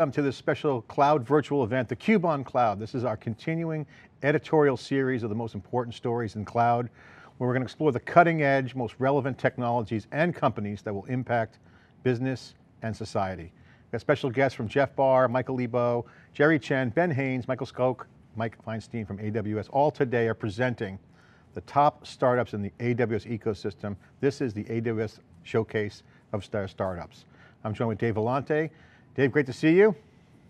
Welcome to this special cloud virtual event, the Cube on Cloud. This is our continuing editorial series of the most important stories in cloud, where we're going to explore the cutting edge, most relevant technologies and companies that will impact business and society. We've got special guests from Jeff Barr, Michael Liebow, Jerry Chen, Ben Haines, Michael Skok, Mike Feinstein from AWS, all today are presenting the top startups in the AWS ecosystem. This is the AWS Showcase of Star Startups. I'm joined with Dave Vellante, Dave, great to see you.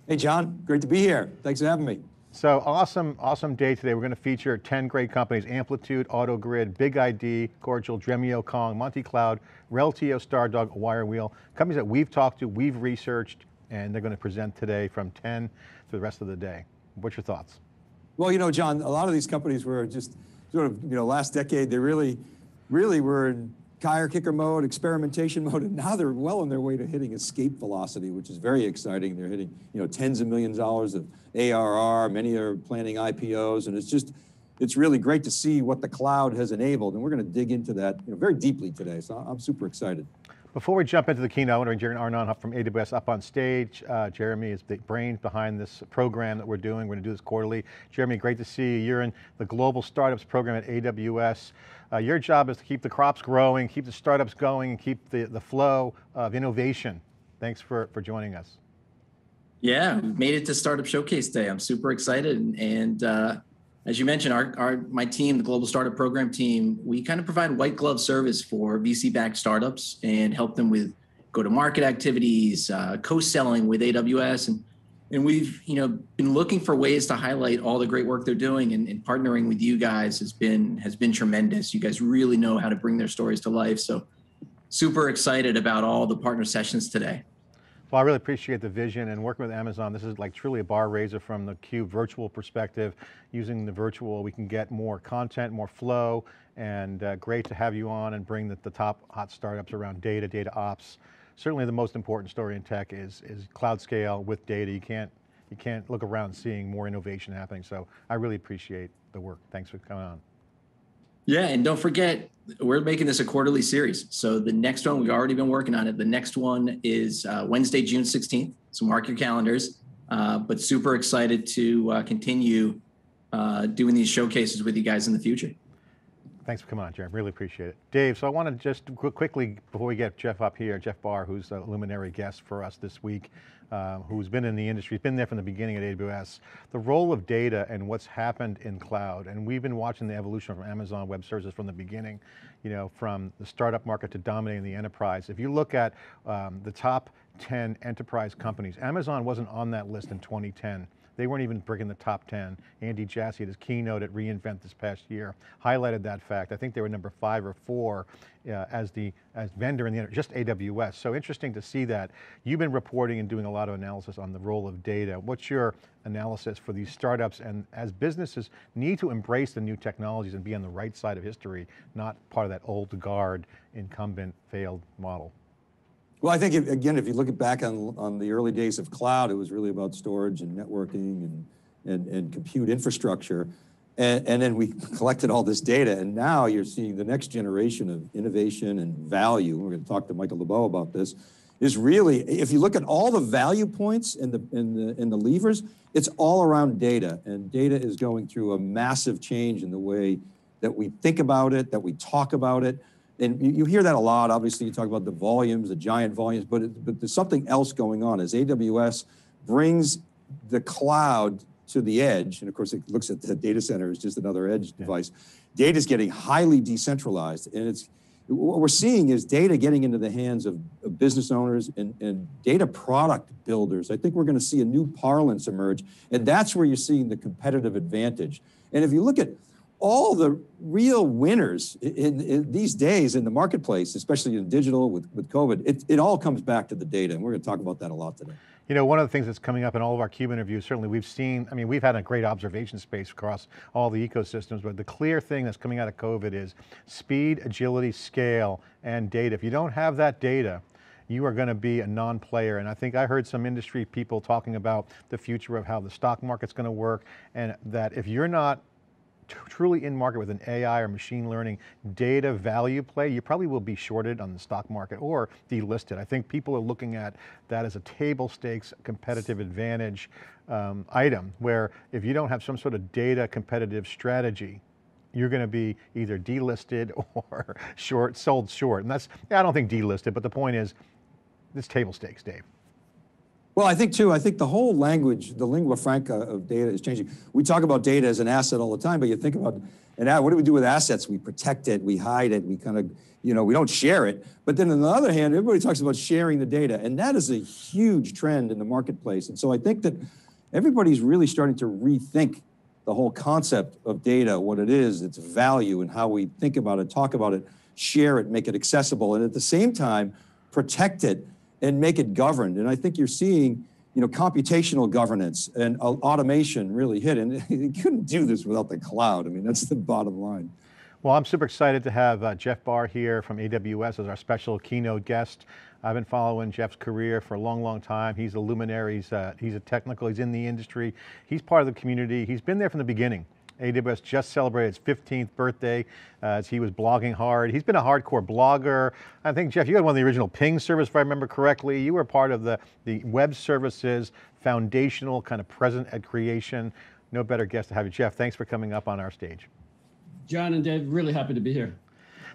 Hey John, great to be here. Thanks for having me. So awesome, awesome day today. We're going to feature 10 great companies, Amplitude, AutoGrid, Big ID, Cordial, Dremio, Kong, Monte Carlo, Reltio, Stardog, Wirewheel, companies that we've talked to, we've researched, and they're going to present today from 10 to the rest of the day. What's your thoughts? Well, you know, John, a lot of these companies were just sort of, you know, last decade, they really, really were in tire kicker mode, experimentation mode, and now they're well on their way to hitting escape velocity, which is very exciting. They're hitting, you know, tens of millions of dollars of ARR. Many are planning IPOs, and it's just, it's really great to see what the cloud has enabled, and we're going to dig into that you know, very deeply today, so I'm super excited. Before we jump into the keynote, I want to bring Jeremy Arnon from AWS up on stage. Uh, Jeremy is the brains behind this program that we're doing. We're going to do this quarterly. Jeremy, great to see you. You're in the Global Startups Program at AWS. Uh, your job is to keep the crops growing, keep the startups going, and keep the, the flow of innovation. Thanks for, for joining us. Yeah, made it to Startup Showcase Day. I'm super excited and, uh, as you mentioned, our, our my team, the Global Startup Program team, we kind of provide white glove service for VC-backed startups and help them with go-to-market activities, uh, co-selling with AWS, and and we've you know been looking for ways to highlight all the great work they're doing, and, and partnering with you guys has been has been tremendous. You guys really know how to bring their stories to life, so super excited about all the partner sessions today. Well, I really appreciate the vision and working with Amazon. This is like truly a bar raiser from the Cube virtual perspective. Using the virtual, we can get more content, more flow, and uh, great to have you on and bring the, the, top hot startups around data, data ops. Certainly the most important story in tech is, is cloud scale with data. You can't, you can't look around seeing more innovation happening. So I really appreciate the work. Thanks for coming on. Yeah, and don't forget, we're making this a quarterly series. So the next one, we've already been working on it. The next one is uh, Wednesday, June 16th. So mark your calendars. Uh, but super excited to uh, continue uh, doing these showcases with you guys in the future. Thanks for coming on, Jeremy. Really appreciate it. Dave, so I want to just quickly, before we get Jeff up here, Jeff Barr, who's a luminary guest for us this week, uh, who's been in the industry, been there from the beginning at AWS, the role of data and what's happened in cloud. And we've been watching the evolution from Amazon Web Services from the beginning, you know, from the startup market to dominating the enterprise. If you look at um, the top 10 enterprise companies, Amazon wasn't on that list in 2010. They weren't even breaking the top 10. Andy Jassy at his keynote at reInvent this past year highlighted that fact. I think they were number five or four uh, as the as vendor in the, just AWS. So interesting to see that. You've been reporting and doing a lot of analysis on the role of data. What's your analysis for these startups and as businesses need to embrace the new technologies and be on the right side of history, not part of that old guard incumbent failed model? Well, I think, if, again, if you look back on, on the early days of cloud, it was really about storage and networking and, and, and compute infrastructure. And, and then we collected all this data, and now you're seeing the next generation of innovation and value. We're going to talk to Michael Liebow about this. Is really, if you look at all the value points and the, and the, and the levers, it's all around data. And data is going through a massive change in the way that we think about it, that we talk about it and you, you, hear that a lot. Obviously, you talk about the volumes, the giant volumes, but, it, but there's something else going on as AWS brings the cloud to the edge. And of course, it looks at the data center as just another edge yeah. device. Data is getting highly decentralized. And it's what we're seeing is data getting into the hands of, of business owners and, and data product builders. I think we're going to see a new parlance emerge. And that's where you're seeing the competitive advantage. And if you look at all the real winners in, in, these days in the marketplace, especially in digital with, with COVID, it, it all comes back to the data. And we're going to talk about that a lot today. You know, one of the things that's coming up in all of our CUBE interviews, certainly we've seen, I mean, we've had a great observation space across all the ecosystems, but the clear thing that's coming out of COVID is speed, agility, scale, and data. If you don't have that data, you are going to be a non-player. And I think I heard some industry people talking about the future of how the stock market's going to work and that if you're not truly in market with an AI or machine learning data value play, you probably will be shorted on the stock market or delisted. I think people are looking at that as a table stakes competitive advantage um, item where if you don't have some sort of data competitive strategy, you're going to be either delisted or short, sold short. And that's, I don't think delisted, but the point is, it's table stakes, Dave. Well, I think too, I think the whole language, the lingua franca of data is changing. We talk about data as an asset all the time, but you think about, and what do we do with assets? We protect it, we hide it, we kind of, you know, we don't share it. But then on the other hand, everybody talks about sharing the data, and that is a huge trend in the marketplace. And so I think that everybody's really starting to rethink the whole concept of data, what it is, its value, and how we think about it, talk about it, share it, make it accessible, and at the same time, protect it and make it governed. And I think you're seeing, you know, computational governance and uh, automation really hit. And you couldn't do this without the cloud. I mean, that's the bottom line. Well, I'm super excited to have uh, Jeff Barr here from AWS as our special keynote guest. I've been following Jeff's career for a long, long time. He's a luminary, he's a, he's a technical, he's in the industry. He's part of the community. He's been there from the beginning. AWS just celebrated its 15th birthday uh, as he was blogging hard. He's been a hardcore blogger. I think, Jeff, you had one of the original ping service, if I remember correctly. You were part of the, the web services foundational kind of present at creation. No better guest to have you. Jeff, thanks for coming up on our stage. John and Dave, really happy to be here.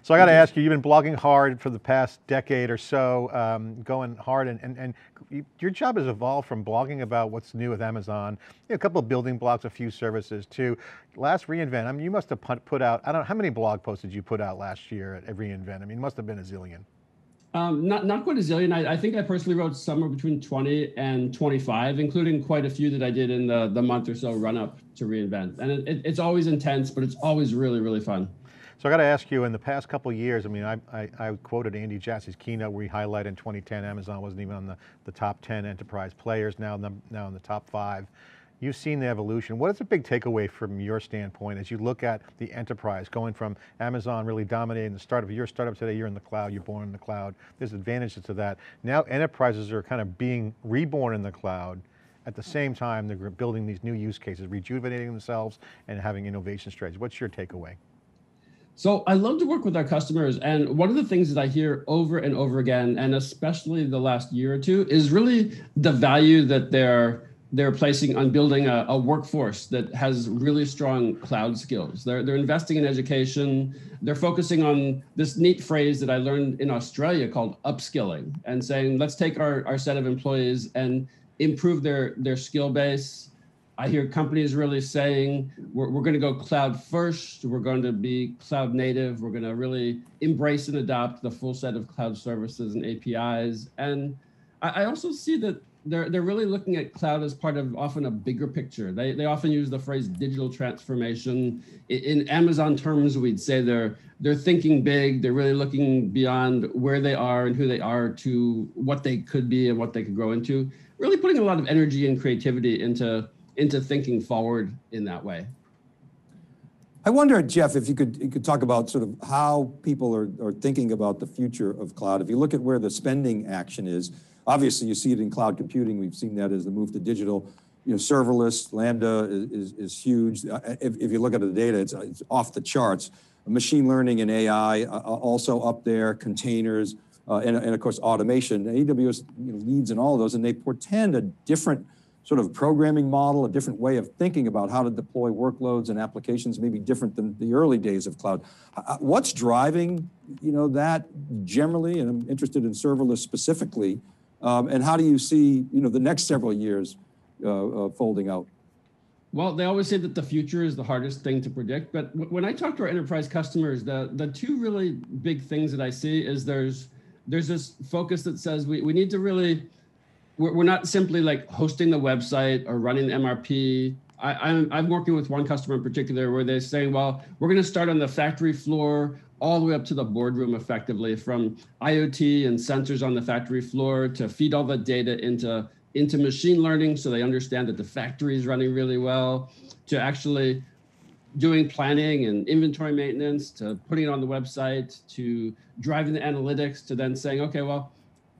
So I got to ask you, you've been blogging hard for the past decade or so, um, going hard, and, and, and your job has evolved from blogging about what's new with Amazon, you know, a couple of building blocks, a few services, to last reInvent. I mean, you must have put out, I don't know, how many blog posts did you put out last year at reInvent? I mean, it must have been a zillion. Um, not, not quite a zillion. I, I, think I personally wrote somewhere between 20 and 25, including quite a few that I did in the, the month or so run up to reInvent. And it, it, it's always intense, but it's always really, really fun. So I got to ask you, in the past couple years, I mean, I, I, I, quoted Andy Jassy's keynote where he highlighted in 2010, Amazon wasn't even on the, the top 10 enterprise players, now, now in the top five. You've seen the evolution. What is a big takeaway from your standpoint as you look at the enterprise, going from Amazon really dominating the startup, your startup today, you're in the cloud, you're born in the cloud, there's advantages to that. Now enterprises are kind of being reborn in the cloud, at the same time, they're building these new use cases, rejuvenating themselves and having innovation strategies. What's your takeaway? So I love to work with our customers. And one of the things that I hear over and over again, and especially the last year or two, is really the value that they're they're placing on building a, a, workforce that has really strong cloud skills. They're, they're investing in education. They're focusing on this neat phrase that I learned in Australia called upskilling and saying, let's take our, our set of employees and improve their, their skill base, I hear companies really saying we're, we're going to go cloud first. We're going to be cloud native. We're going to really embrace and adopt the full set of cloud services and APIs. And I, I also see that they're, they're really looking at cloud as part of often a bigger picture. They, they often use the phrase digital transformation. In, in Amazon terms, we'd say they're, they're thinking big. They're really looking beyond where they are and who they are to what they could be and what they could grow into. Really putting a lot of energy and creativity into into thinking forward in that way. I wonder, Jeff, if you could you could talk about sort of how people are, are thinking about the future of cloud. If you look at where the spending action is, obviously you see it in cloud computing. We've seen that as the move to digital. You know, serverless, Lambda is, is, is huge. Uh, if, if you look at the data, it's, it's off the charts. Machine learning and AI uh, also up there, containers, uh, and, and of course automation. AWS you know, leads in all of those, and they portend a different sort of programming model, a different way of thinking about how to deploy workloads and applications, maybe different than the early days of cloud. Uh, what's driving, you know, that generally, and I'm interested in serverless specifically, um, and how do you see, you know, the next several years uh, uh, folding out? Well, they always say that the future is the hardest thing to predict. But when I talk to our enterprise customers, the, the two really big things that I see is there's there's this focus that says we, we need to really we're, not simply like hosting the website or running the MRP. I, I'm, I'm working with one customer in particular where they're saying, well, we're going to start on the factory floor all the way up to the boardroom effectively from IoT and sensors on the factory floor to feed all the data into, into machine learning so they understand that the factory is running really well to actually doing planning and inventory maintenance to putting it on the website to driving the analytics to then saying, okay, well,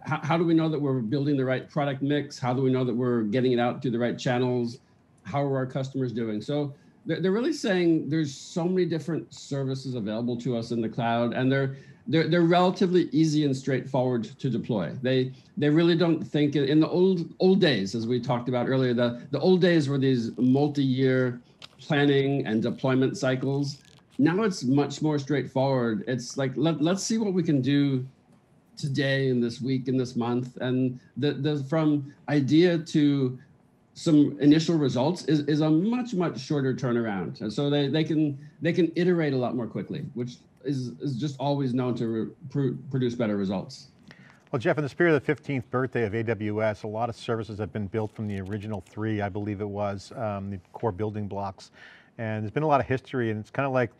how, how do we know that we're building the right product mix? How do we know that we're getting it out through the right channels? How are our customers doing? So they're, they're really saying there's so many different services available to us in the cloud, and they're they're, they're relatively easy and straightforward to deploy. They they really don't think in the old old days, as we talked about earlier, the, the old days were these multi-year planning and deployment cycles. Now it's much more straightforward. It's like let, let's see what we can do today in this week in this month. And the, the from idea to some initial results is, is a much much shorter turnaround and so they, they can they can iterate a lot more quickly which is, is just always known to pr produce better results. Well, Jeff, in the spirit of the 15th birthday of AWS, a lot of services have been built from the original three, I believe it was, um, the core building blocks. And there's been a lot of history and it's kind of like,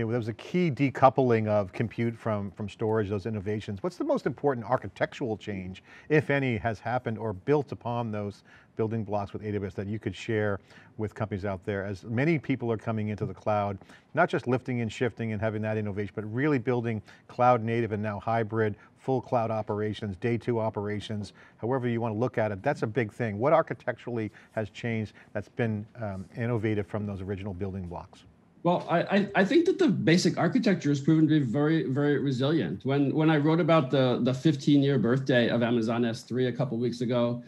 know, there was a key decoupling of compute from, from storage, those innovations. What's the most important architectural change, if any, has happened or built upon those building blocks with AWS that you could share with companies out there as many people are coming into the cloud, not just lifting and shifting and having that innovation, but really building cloud native and now hybrid, full cloud operations, day two operations, however you want to look at it, that's a big thing. What architecturally has changed that's been um, innovative from those original building blocks? Well, I, I think that the basic architecture has proven to be very, very resilient. When when I wrote about the, the 15 year birthday of Amazon S3 a couple weeks ago,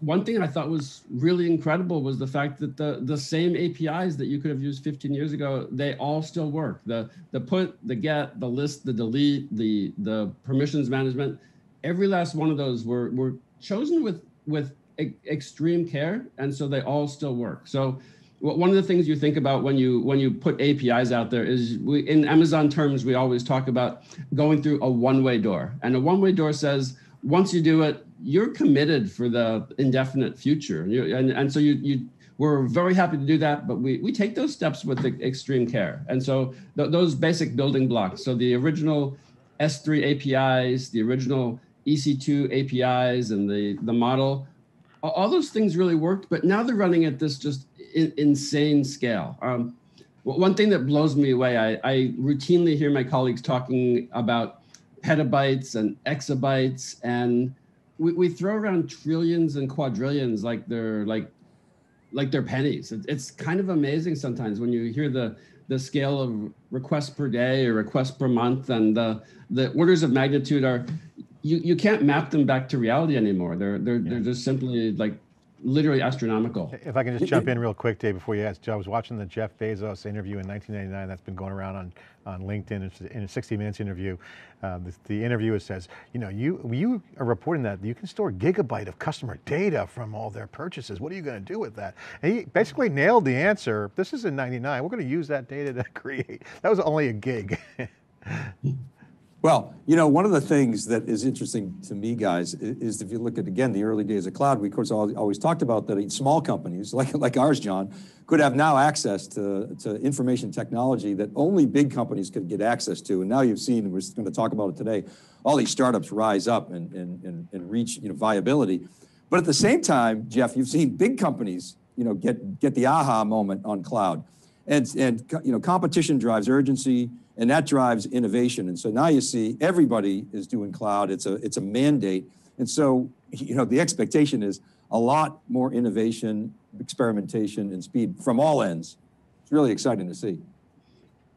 one thing I thought was really incredible was the fact that the, the same APIs that you could have used 15 years ago, they all still work. The the put, the get, the list, the delete, the the permissions management, every last one of those were were chosen with with extreme care, and so they all still work. So one of the things you think about when you when you put APIs out there is we in Amazon terms we always talk about going through a one-way door. And a one-way door says once you do it you're committed for the indefinite future. You, and and so you you we're very happy to do that but we we take those steps with extreme care. And so th those basic building blocks. So the original S3 APIs the original EC2 APIs and the the model all those things really worked but now they're running at this just in, insane scale. Um, one thing that blows me away, I, I routinely hear my colleagues talking about petabytes and exabytes, and we, we throw around trillions and quadrillions like they're like like they're pennies. It's kind of amazing sometimes when you hear the the scale of requests per day or requests per month, and the the orders of magnitude are you you can't map them back to reality anymore. They're they're yeah. they're just simply like literally astronomical. If I can just jump in real quick, Dave, before you ask, I was watching the Jeff Bezos interview in 1999 that's been going around on, on LinkedIn. It's in a 60 Minutes interview. Uh, the, the, interviewer says, you know, you, you are reporting that you can store gigabyte of customer data from all their purchases. What are you going to do with that? And he basically nailed the answer. This is in 99. We're going to use that data to create. That was only a gig. Well, you know, one of the things that is interesting to me, guys, is if you look at, again, the early days of cloud, we of course always talked about that small companies, like, like ours, John, could have now access to, to information technology that only big companies could get access to. And now you've seen, and we're going to talk about it today, all these startups rise up and, and, and, and reach you know, viability. But at the same time, Jeff, you've seen big companies you know, get, get the aha moment on cloud. And, and you know, competition drives urgency, and that drives innovation. And so now you see everybody is doing cloud. It's a it's a mandate. And so you know the expectation is a lot more innovation, experimentation, and speed from all ends. It's really exciting to see.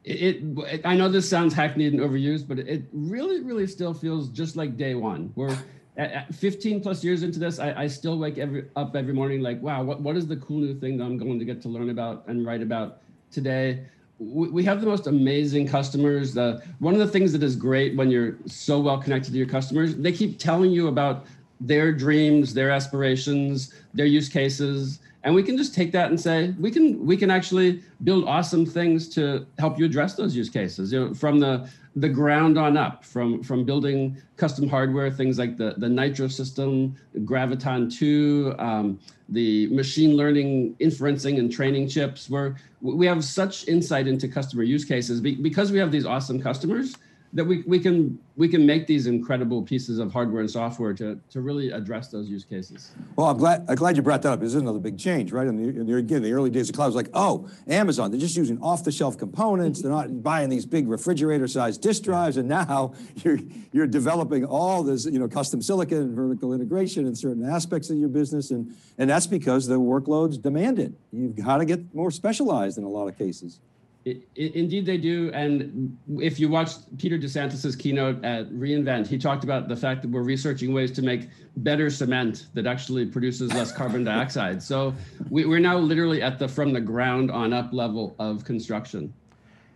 It, it I know this sounds hackneyed and overused, but it really, really still feels just like day one. We're at 15 plus years into this, I, I still wake every, up every morning like, wow, what, what is the cool new thing that I'm going to get to learn about and write about today? We have the most amazing customers. The, one of the things that is great when you're so well connected to your customers, they keep telling you about their dreams, their aspirations, their use cases, and we can just take that and say we can we can actually build awesome things to help you address those use cases. You know, from the the ground on up, from from building custom hardware, things like the the Nitro system, Graviton two, um, the machine learning inferencing and training chips. Where we have such insight into customer use cases because we have these awesome customers that we, we can we can make these incredible pieces of hardware and software to, to really address those use cases. Well, I'm glad, I'm glad you brought that up. This is another big change, right? In the, in the, again, the early days of cloud was like, oh, Amazon, they're just using off-the-shelf components. They're not buying these big refrigerator-sized disk drives. And now you're, you're developing all this, you know, custom silicon and vertical integration in certain aspects of your business. And, and that's because the workloads demand it. You've got to get more specialized in a lot of cases. It, it, indeed, they do. And if you watched Peter DeSantis's keynote at reInvent, he talked about the fact that we're researching ways to make better cement that actually produces less carbon dioxide. So we, are now literally at the from the ground on up level of construction.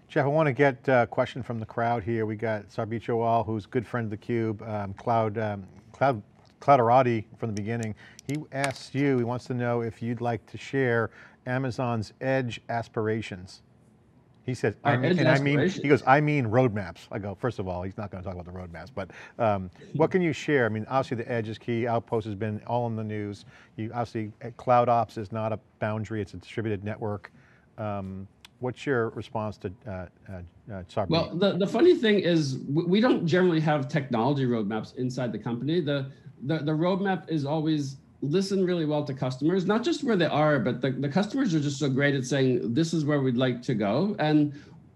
Jeff, I want to get a question from the crowd here. We got Sarbjeet Johal, who's good friend of theCUBE, um, Cloud, um, Cloud, Clouderati from the beginning. He asks you, he wants to know if you'd like to share Amazon's edge aspirations. He says, I mean, and I mean, he goes, I mean roadmaps. I go, first of all, he's not going to talk about the roadmaps, but um, what can you share? I mean, obviously the edge is key. Outpost has been all in the news. You obviously, eh, cloud ops is not a boundary, it's a distributed network. Um, what's your response to uh, uh, uh Well, the, the funny thing is we don't generally have technology roadmaps inside the company. The, the, the roadmap is always listen really well to customers, not just where they are, but the, the customers are just so great at saying, this is where we'd like to go. And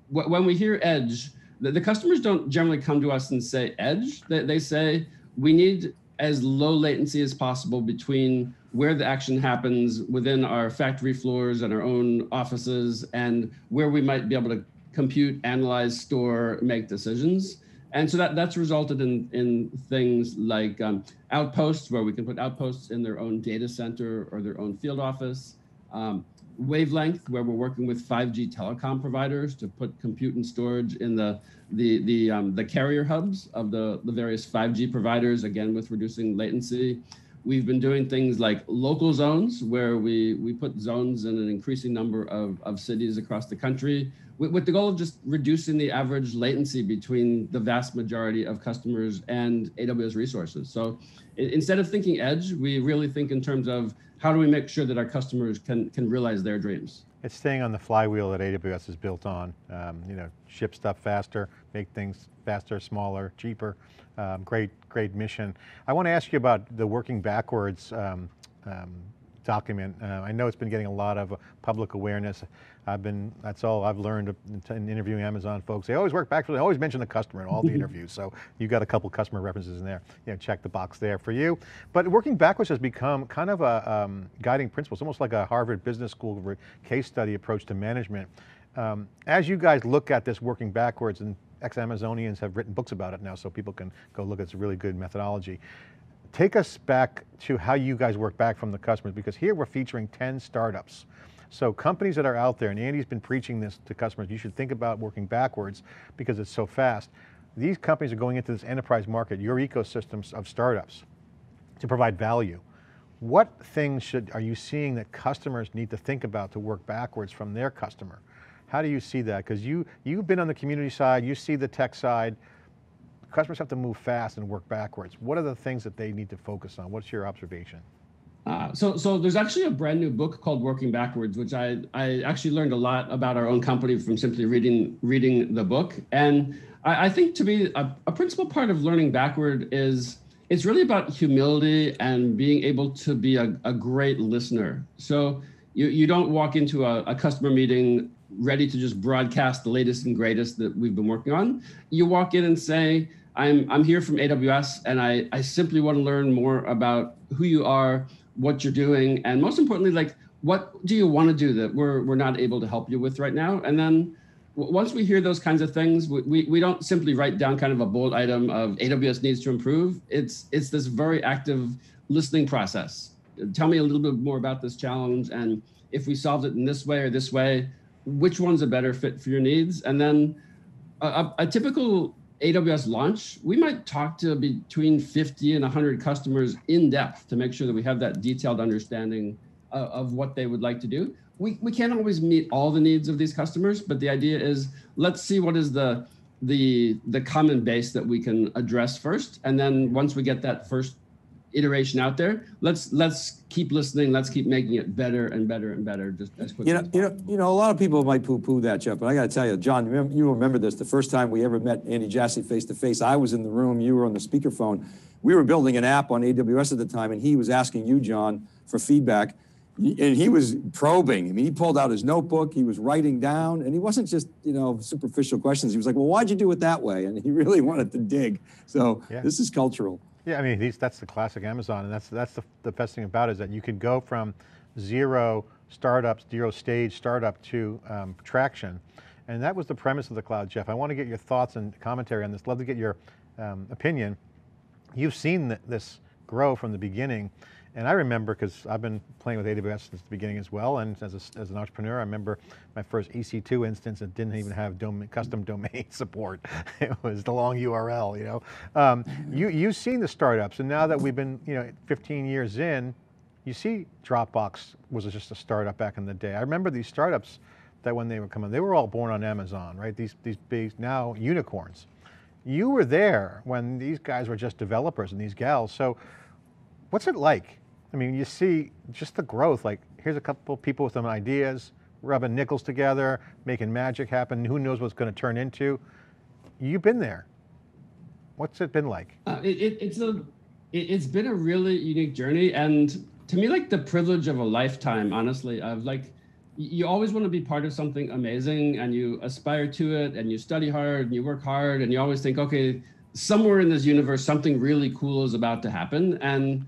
when we hear edge, the, the, customers don't generally come to us and say edge. They, they say, we need as low latency as possible between where the action happens within our factory floors and our own offices and where we might be able to compute, analyze, store, make decisions. And so that, that's resulted in, in things like um, outposts, where we can put outposts in their own data center or their own field office. Um, wavelength, where we're working with 5G telecom providers to put compute and storage in the the the, um, the carrier hubs of the, the various 5G providers, again with reducing latency. We've been doing things like local zones, where we, we put zones in an increasing number of, of cities across the country with, with, the goal of just reducing the average latency between the vast majority of customers and AWS resources. So instead of thinking edge, we really think in terms of how do we make sure that our customers can, can realize their dreams. It's staying on the flywheel that AWS is built on. Um, you know, ship stuff faster, make things faster, smaller, cheaper. Um, great, great mission. I want to ask you about the working backwards um, um document. Uh, I know it's been getting a lot of public awareness. I've been, that's all I've learned in interviewing Amazon folks. They always work backwards. they always mention the customer in all the interviews. So you got a couple customer references in there. You know, check the box there for you. But working backwards has become kind of a um, guiding principle. It's almost like a Harvard Business School case study approach to management. Um, as you guys look at this working backwards, and ex-Amazonians have written books about it now, so people can go look at this really good methodology. Take us back to how you guys work back from the customers, because here we're featuring 10 startups. So companies that are out there, and Andy's been preaching this to customers, you should think about working backwards because it's so fast. These companies are going into this enterprise market, your ecosystems of startups, to provide value. What things should, are you seeing that customers need to think about to work backwards from their customer? How do you see that? Because you, you've been on the community side, you see the tech side, customers have to move fast and work backwards. What are the things that they need to focus on? What's your observation? Uh, so, so there's actually a brand new book called Working Backwards, which I, I actually learned a lot about our own company from simply reading reading the book. And I, I think to me, a, a principal part of learning backward is it's really about humility and being able to be a, a great listener. So you, you don't walk into a, a customer meeting ready to just broadcast the latest and greatest that we've been working on. You walk in and say, I'm, I'm here from AWS and I, I simply want to learn more about who you are, what you're doing, and most importantly, like what do you want to do that we're, we're not able to help you with right now? And then once we hear those kinds of things, we, we, we don't simply write down kind of a bold item of AWS needs to improve. It's, it's this very active listening process. Tell me a little bit more about this challenge. And if we solved it in this way or this way, which one's a better fit for your needs? And then a, a typical AWS launch, we might talk to between 50 and 100 customers in depth to make sure that we have that detailed understanding of, of what they would like to do. We, we can't always meet all the needs of these customers, but the idea is let's see what is the, the, the common base that we can address first. And then once we get that first iteration out there. Let's let's keep listening. Let's keep making it better and better and better, just as quickly. You know, as you know, you know, a lot of people might poo-poo that, Jeff, but I got to tell you, John, you remember, this. The first time we ever met Andy Jassy face to face, I was in the room, you were on the speakerphone. We were building an app on AWS at the time, and he was asking you, John, for feedback and he was probing. I mean, he pulled out his notebook, he was writing down, and he wasn't just, you know, superficial questions. He was like, well, why'd you do it that way? And he really wanted to dig. So Yeah. this is cultural. Yeah, I mean, these, that's the classic Amazon, and that's that's the, the best thing about it is that you can go from zero startups, zero stage startup to um, traction, and that was the premise of the cloud, Jeff. I want to get your thoughts and commentary on this. Love to get your um, opinion. You've seen th- this grow from the beginning, and I remember because I've been playing with AWS since the beginning as well, and as, a, as an entrepreneur, I remember my first EC2 instance that didn't even have dom- custom domain support. It was the long URL, you know. Um, you, you've seen the startups, and now that we've been, you know, 15 years in, you see Dropbox was just a startup back in the day. I remember these startups that when they were coming, they were all born on Amazon, right? These, these big, now unicorns. You were there when these guys were just developers and these gals. So what's it like? I mean, you see just the growth, like here's a couple people with some ideas, rubbing nickels together, making magic happen. Who knows what's going to turn into? You've been there. What's it been like? Uh, it, it, it's a it, it's been a really unique journey and to me like the privilege of a lifetime honestly of like you always want to be part of something amazing and you aspire to it and you study hard and you work hard and you always think okay somewhere in this universe something really cool is about to happen and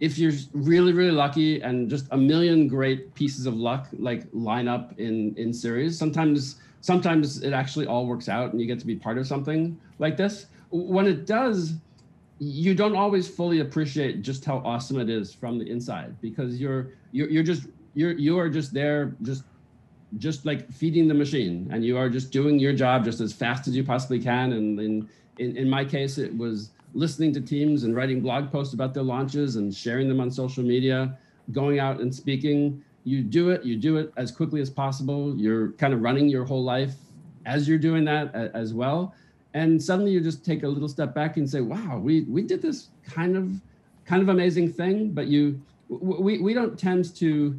if you're really really lucky and just a million great pieces of luck like line up in in series sometimes sometimes it actually all works out and you get to be part of something like this. When it does you don't always fully appreciate just how awesome it is from the inside because you're you're, you're just you're you are just there just just like feeding the machine and you are just doing your job just as fast as you possibly can. And in in, in my case it was listening to teams and writing blog posts about their launches and sharing them on social media going out and speaking you do it you do it as quickly as possible. You're kind of running your whole life as you're doing that as well. And suddenly you just take a little step back and say wow we we did this kind of kind of amazing thing. But you we we don't tend to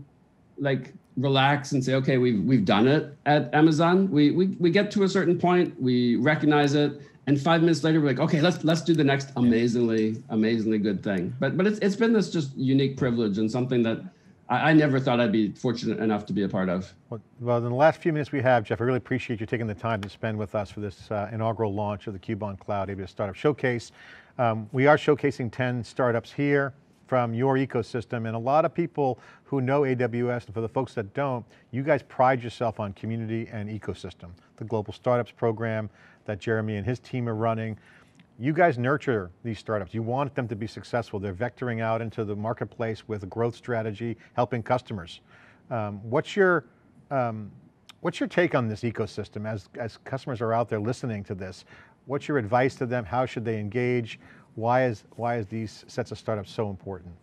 like relax and say okay we've we've done it at amazon. We we, we get to a certain point we recognize it and five minutes later we're like okay let's let's do the next amazingly amazingly good thing. But but it's, it's been this just unique privilege and something that I, I never thought i'd be fortunate enough to be a part of. Well, well, in the last few minutes we have, Jeff, I really appreciate you taking the time to spend with us for this uh, inaugural launch of the Cube on Cloud AWS Startup Showcase. Um, we are showcasing 10 startups here from your ecosystem, and a lot of people who know AWS, and for the folks that don't, you guys pride yourself on community and ecosystem. The Global Startups Program that Jeremy and his team are running, you guys nurture these startups. You want them to be successful. They're vectoring out into the marketplace with a growth strategy, helping customers. Um, what's your um, what's your take on this ecosystem as as customers are out there listening to this? What's your advice to them? How should they engage? Why is why is these sets of startups so important?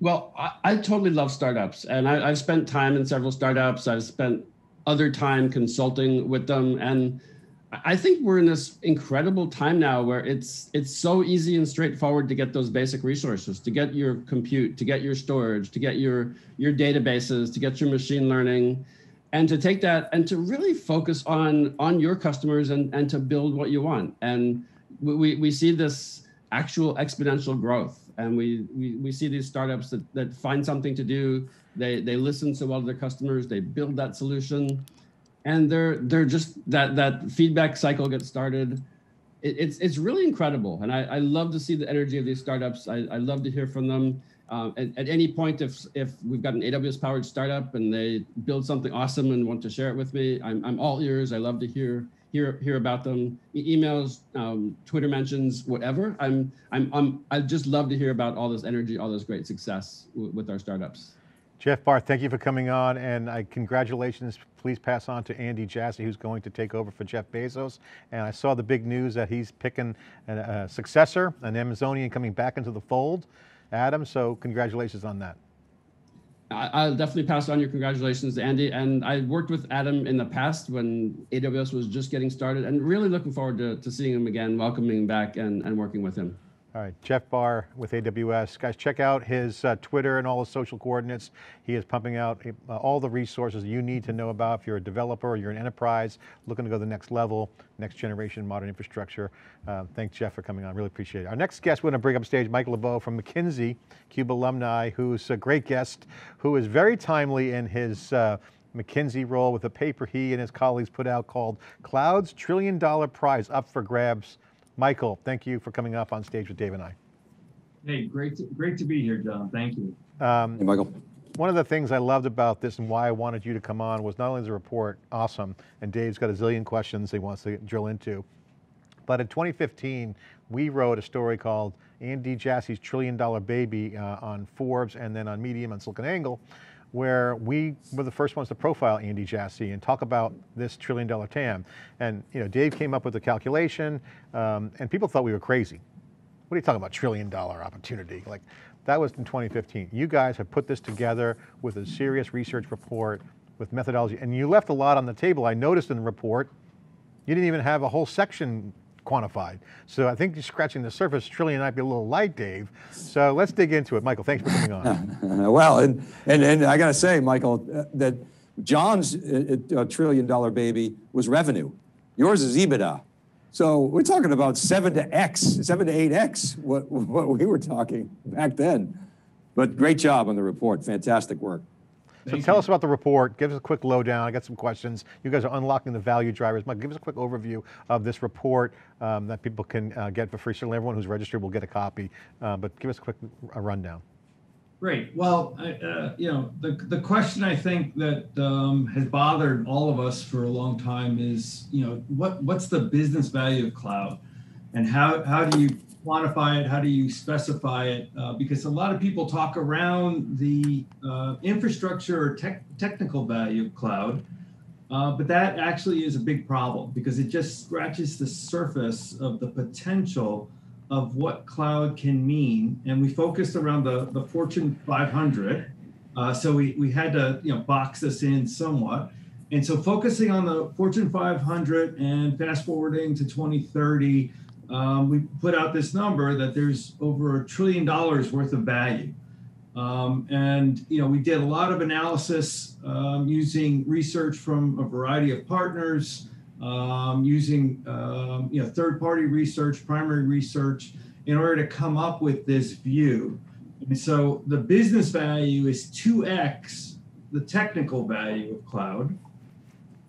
Well, I, I totally love startups, and I, I've spent time in several startups. I've spent other time consulting with them, and I think we're in this incredible time now where it's it's so easy and straightforward to get those basic resources, to get your compute, to get your storage, to get your your databases, to get your machine learning, and to take that and to really focus on on your customers and and to build what you want. And we, we see this actual exponential growth. And we, we we see these startups that, that find something to do. They they listen so well to their customers. They build that solution. And they're they're just that that feedback cycle gets started. It, it's it's really incredible. And I, I love to see the energy of these startups. I, I love to hear from them. Um, at, at any point if if we've got an aws powered startup and they build something awesome and want to share it with me i'm, I'm all ears. I love to hear hear hear about them emails um, twitter mentions whatever i'm i'm i'm i just love to hear about all this energy all this great success with our startups Jeff Barr, thank you for coming on, and I, congratulations. Please pass on to Andy Jassy, who's going to take over for Jeff Bezos. And I saw the big news that he's picking a, a successor, an Amazonian coming back into the fold, Adam. So congratulations on that. I- I'll definitely pass on your congratulations to Andy. And I worked with Adam in the past when AWS was just getting started and really looking forward to, to seeing him again, welcoming him back and, and working with him. All right, Jeff Barr with AWS. Guys, check out his uh, Twitter and all his social coordinates. He is pumping out uh, all the resources you need to know about if you're a developer or you're an enterprise looking to go to the next level, next generation modern infrastructure. Uh, thanks, Jeff, for coming on. Really appreciate it. Our next guest, we're going to bring up stage Mike Liebow from McKinsey, CUBE alumni, who's a great guest, who is very timely in his uh, McKinsey role with a paper he and his colleagues put out called Cloud's Trillion Dollar Prize Up for Grabs Michael, thank you for coming up on stage with Dave and I. Hey, great to, great to be here, John. Thank you. Um, Hey, Michael. one of the things I loved about this and why I wanted you to come on was not only is the report awesome, and Dave's got a zillion questions he wants to drill into, but in 2015, we wrote a story called Andy Jassy's Trillion Dollar Baby uh, on Forbes and then on Medium and SiliconANGLE, where we were the first ones to profile Andy Jassy and talk about this trillion dollar TAM. And you know, Dave came up with the calculation, um, and people thought we were crazy. What are you talking about, trillion dollar opportunity? Like, that was in 2015. You guys have put this together with a serious research report with methodology, and you left a lot on the table. I noticed in the report, you didn't even have a whole section quantified. So I think you're scratching the surface. Trillion might be a little light, Dave. So let's dig into it. Michael, thanks for coming on. well, and, and, and I got to say, Michael, uh, that John's uh, uh, trillion dollar baby was revenue. Yours is EBITDA. So we're talking about seven to X, seven to eight X, what, what we were talking back then. But great job on the report. Fantastic work. So tell us about the report. Give us a quick lowdown. I got some questions. You guys are unlocking the value drivers. Mike, give us a quick overview of this report um, that people can uh, get for free. Certainly everyone who's registered will get a copy, uh, but give us a quick a rundown. Great. Well, I, uh, you know, the, the question I think that um, has bothered all of us for a long time is, you know, what what's the business value of cloud, and how how do you quantify it? How do you specify it? Uh, because a lot of people talk around the uh, infrastructure or tech, technical value of cloud, uh, but that actually is a big problem because it just scratches the surface of the potential of what cloud can mean. And we focused around the, the Fortune 500. Uh, so we, we had to you know box this in somewhat. And so focusing on the Fortune 500 and fast forwarding to 2030, um, we put out this number that there's over a trillion dollars worth of value. Um, and you know, we did a lot of analysis um, using research from a variety of partners, um, using um, you know third-party research, primary research, in order to come up with this view. And so the business value is 2x the technical value of cloud.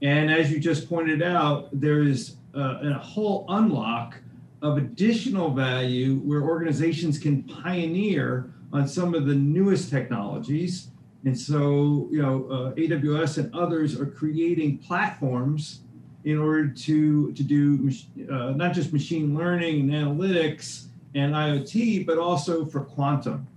And as you just pointed out, there is uh, a whole unlock of additional value where organizations can pioneer on some of the newest technologies. And so, you know, uh, AWS and others are creating platforms in order to, to do uh, not just machine learning and analytics and IoT, but also for quantum,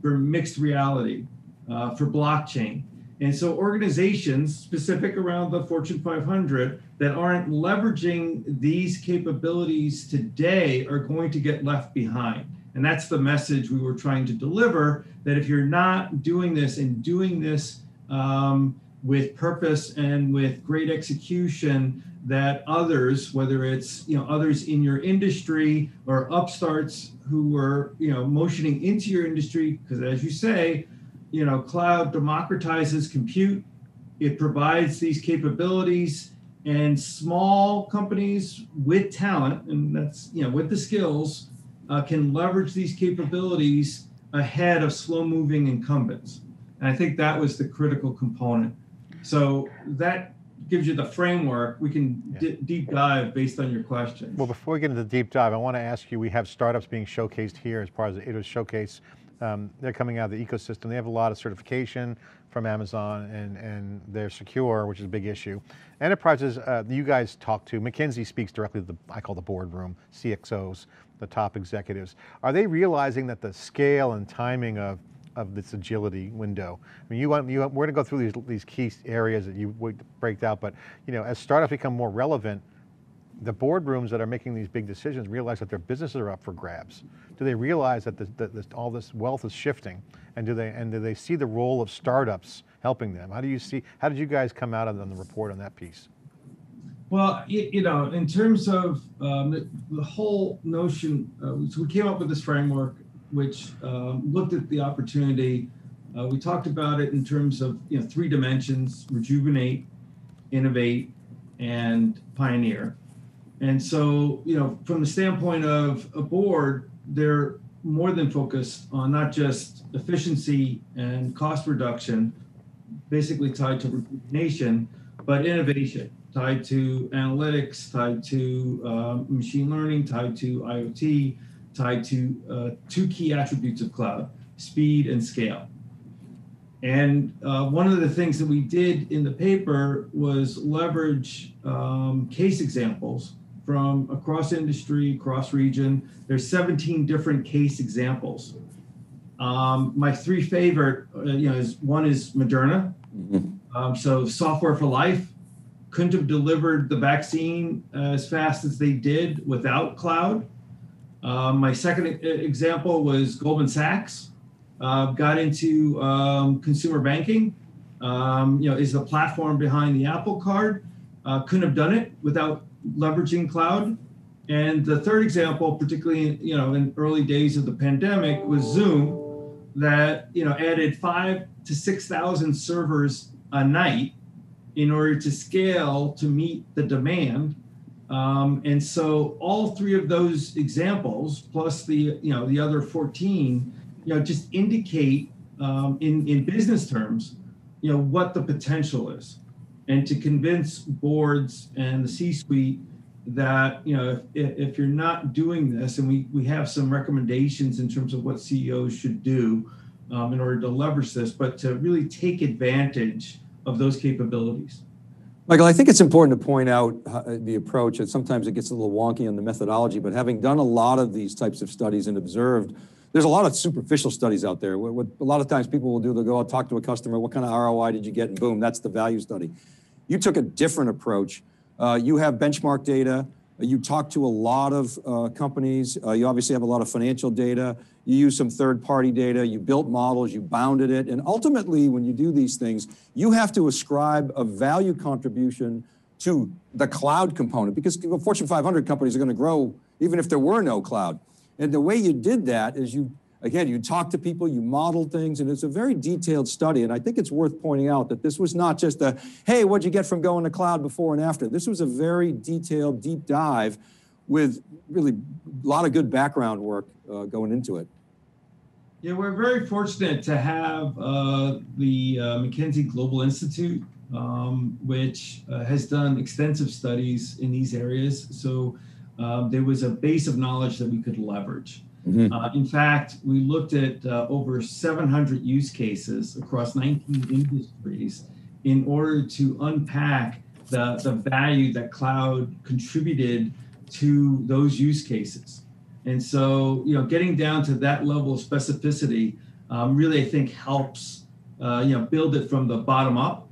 for mixed reality, uh, for blockchain. And so organizations specific around the Fortune 500 that aren't leveraging these capabilities today are going to get left behind. And that's the message we were trying to deliver that if you're not doing this and doing this um, with purpose and with great execution, that others, whether it's you know others in your industry or upstarts who were you know motioning into your industry, because as you say, you know, cloud democratizes compute. It provides these capabilities, and small companies with talent, and that's you know with the skills, uh, can leverage these capabilities ahead of slow-moving incumbents. And I think that was the critical component. So that gives you the framework. We can Yeah. deep dive based on your questions. Well, before we get into the deep dive, I want to ask you, we have startups being showcased here as part of the AWS Showcase. Um, they're coming out of the ecosystem. They have a lot of certification from Amazon and, and they're secure, which is a big issue. Enterprises, uh, you guys talk to, McKinsey speaks directly to the, I call the boardroom, CXOs, the top executives. Are they realizing that the scale and timing of of this agility window. I mean, you want, you, we're going to go through these, these key areas that you break out, but you know, as startups become more relevant, the boardrooms that are making these big decisions realize that their businesses are up for grabs. Do they realize that, this, all this wealth is shifting, and do they and do they see the role of startups helping them? How do you see? How did you guys come out on the report on that piece? Well, you, you know, in terms of um, the, the, whole notion, uh, so we came up with this framework which um, looked at the opportunity. Uh, we talked about it in terms of you know three dimensions: rejuvenate, innovate, and pioneer. And so, you know, from the standpoint of a board, they're more than focused on not just efficiency and cost reduction, basically tied to rejuvenation, but innovation tied to analytics, tied to uh, machine learning, tied to IoT, tied to uh, two key attributes of cloud speed and scale. And uh, one of the things that we did in the paper was leverage um, case examples from across industry, across region. There's 17 different case examples. Um, my three favorite, uh, you know, is one is Moderna. Mm-hmm. Um, so software for life couldn't have delivered the vaccine as fast as they did without cloud. Um, my second example was Goldman Sachs. Uh, got into um, consumer banking. Um, you know, is the platform behind the Apple Card. Uh, couldn't have done it without leveraging cloud. And the third example, particularly you know in early days of the pandemic, was Zoom, that you know added five to six thousand servers a night in order to scale to meet the demand. Um, and so all three of those examples, plus the you know the other fourteen, you know just indicate um, in in business terms, you know what the potential is and to convince boards and the C-suite that you know if, if you're not doing this, and we we have some recommendations in terms of what CEOs should do um, in order to leverage this, but to really take advantage of those capabilities. Michael, I think it's important to point out uh, the approach, and sometimes it gets a little wonky on the methodology, but having done a lot of these types of studies and observed, there's a lot of superficial studies out there. What, what a lot of times people will do, they'll go out, talk to a customer, what kind of ROI did you get, and boom, that's the value study. You took a different approach. Uh, you have benchmark data. You talk to a lot of uh, companies. Uh, you obviously have a lot of financial data. You use some third party data. You built models, you bounded it. And ultimately, when you do these things, you have to ascribe a value contribution to the cloud component because Fortune 500 companies are going to grow even if there were no cloud. And the way you did that is you again, you talk to people, you model things, and it's a very detailed study. And I think it's worth pointing out that this was not just a, hey, what'd you get from going to cloud before and after? This was a very detailed, deep dive with really a lot of good background work uh, going into it. Yeah, we're very fortunate to have uh, the uh, McKinsey Global Institute, um, which uh, has done extensive studies in these areas. So um, there was a base of knowledge that we could leverage. Mm-hmm. Uh, in fact, we looked at uh, over 700 use cases across 19 industries in order to unpack the, the value that cloud contributed to those use cases. And so, you know, getting down to that level of specificity um, really, I think, helps, uh, you know, build it from the bottom up.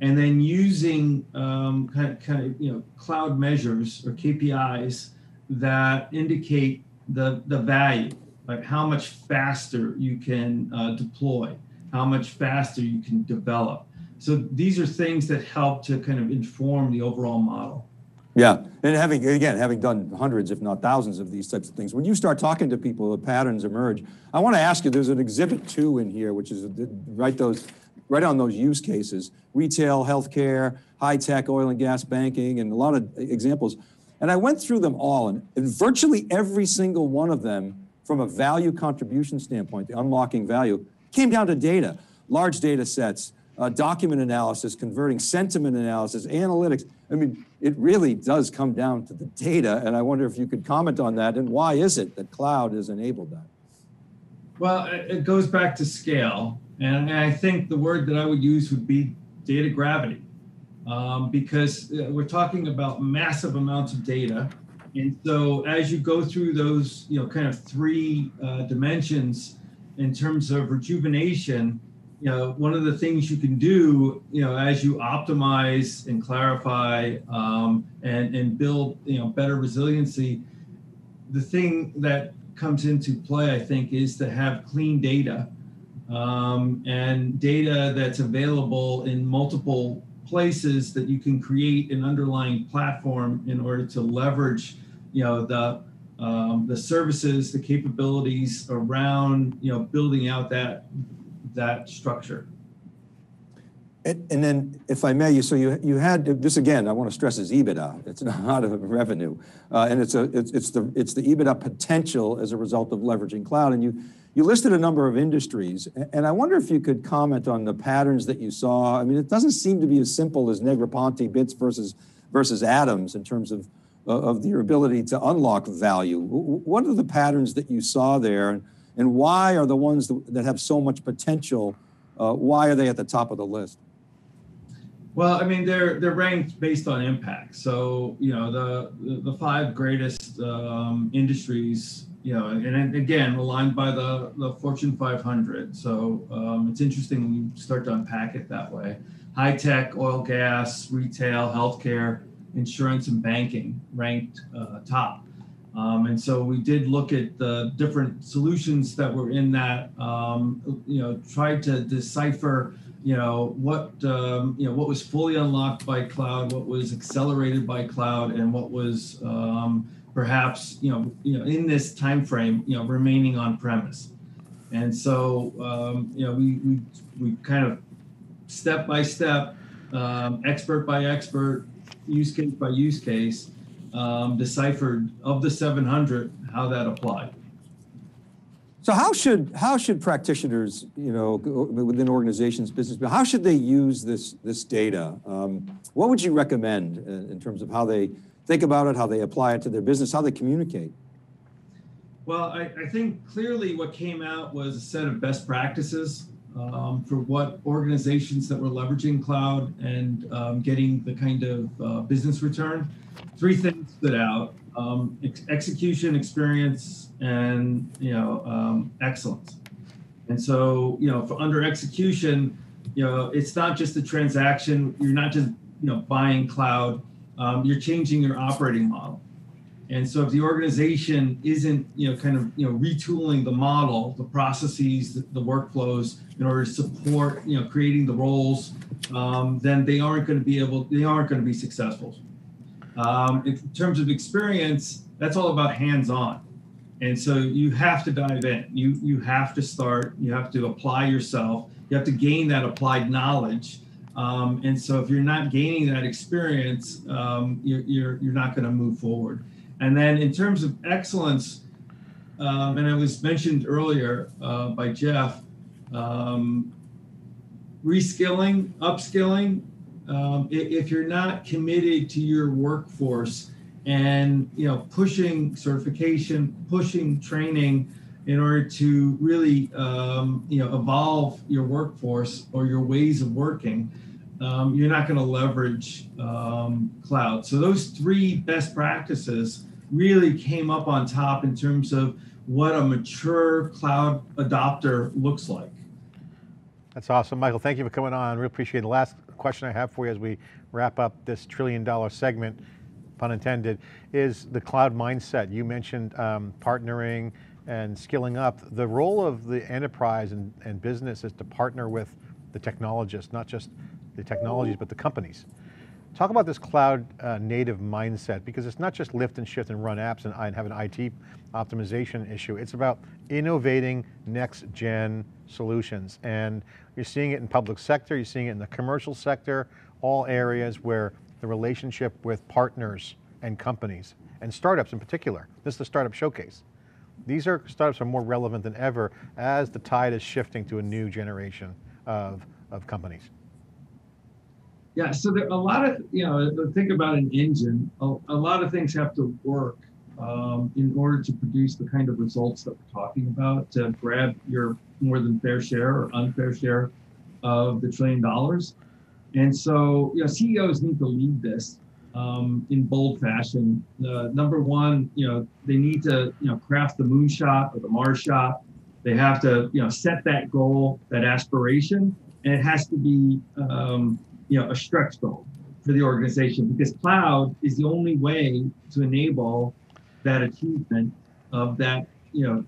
And then using um, kind, of, kind of, you know, cloud measures or KPIs that indicate the, the value, like how much faster you can uh, deploy, how much faster you can develop. So these are things that help to kind of inform the overall model. Yeah, and having again having done hundreds, if not thousands, of these types of things, when you start talking to people, the patterns emerge. I want to ask you. There's an exhibit two in here, which is right those right on those use cases: retail, healthcare, high tech, oil and gas, banking, and a lot of examples. And I went through them all, and, and virtually every single one of them, from a value contribution standpoint, the unlocking value, came down to data, large data sets, uh, document analysis, converting sentiment analysis, analytics. I mean, it really does come down to the data. And I wonder if you could comment on that and why is it that cloud has enabled that? Well, it goes back to scale. And I think the word that I would use would be data gravity um, because uh, we're talking about massive amounts of data. And so as you go through those, you know, kind of three uh, dimensions in terms of rejuvenation, you know, one of the things you can do, you know, as you optimize and clarify um, and, and build, you know, better resiliency, the thing that comes into play, I think, is to have clean data um, and data that's available in multiple places that you can create an underlying platform in order to leverage, you know, the um, the services, the capabilities around, you know, building out that that structure. And, and then, if I may, you so you you had this again. I want to stress is EBITDA. It's not a revenue, uh, and it's a it's, it's the it's the EBITDA potential as a result of leveraging cloud. And you you listed a number of industries, and I wonder if you could comment on the patterns that you saw. I mean, it doesn't seem to be as simple as Negroponte bits versus versus atoms in terms of of your ability to unlock value. What are the patterns that you saw there, and, and why are the ones that have so much potential? Uh, why are they at the top of the list? Well, I mean, they're they're ranked based on impact. So you know the the, the five greatest um, industries, you know, and, and, again aligned by the the Fortune 500. So um, it's interesting when you start to unpack it that way. High tech, oil, gas, retail, healthcare, insurance, and banking ranked uh, top. Um, and so we did look at the different solutions that were in that. Um, you know, tried to decipher you know what um, you know what was fully unlocked by cloud, what was accelerated by cloud, and what was um, perhaps you know you know in this time frame you know remaining on premise. And so um, you know we we we kind of step by step, um, expert by expert, use case by use case, um, deciphered of the 700 how that applied. So how should how should practitioners, you know, within organizations, business, how should they use this this data? Um, what would you recommend in terms of how they think about it, how they apply it to their business, how they communicate? Well, I, I think clearly what came out was a set of best practices um, for what organizations that were leveraging cloud and um, getting the kind of uh, business return. Three things stood out um, ex- execution experience and you know um, excellence and so you know for under execution you know it's not just a transaction you're not just you know buying cloud um, you're changing your operating model and so if the organization isn't you know kind of you know retooling the model the processes the, the workflows in order to support you know creating the roles um, then they aren't going to be able they aren't going to be successful um, in terms of experience, that's all about hands-on. And so you have to dive in. You you have to start. You have to apply yourself. You have to gain that applied knowledge. Um, and so if you're not gaining that experience, um, you're, you're you're not going to move forward. And then in terms of excellence, um, and it was mentioned earlier uh, by Jeff, um, reskilling, upskilling um, if you're not committed to your workforce and you know pushing certification pushing training in order to really um, you know evolve your workforce or your ways of working um, you're not going to leverage um, cloud so those three best practices really came up on top in terms of what a mature cloud adopter looks like that's awesome. Michael, thank you for coming on. Really appreciate it. The last question I have for you as we wrap up this trillion dollar segment, pun intended, is the cloud mindset. You mentioned um, partnering and skilling up. The role of the enterprise and, and business is to partner with the technologists, not just the technologies, but the companies. Talk about this cloud uh, native mindset because it's not just lift and shift and run apps and, and have an IT optimization issue. It's about innovating next gen solutions. And you're seeing it in public sector, you're seeing it in the commercial sector, all areas where the relationship with partners and companies and startups in particular. This is the startup showcase. These are startups are more relevant than ever as the tide is shifting to a new generation of, of companies. Yeah, so there a lot of you know think about an engine. A, a lot of things have to work um, in order to produce the kind of results that we're talking about to grab your more than fair share or unfair share of the trillion dollars. And so you know CEOs need to lead this um, in bold fashion. Uh, number one, you know they need to you know craft the moonshot or the Mars shot. They have to you know set that goal, that aspiration, and it has to be um, you know, a stretch goal for the organization because cloud is the only way to enable that achievement of that, you know,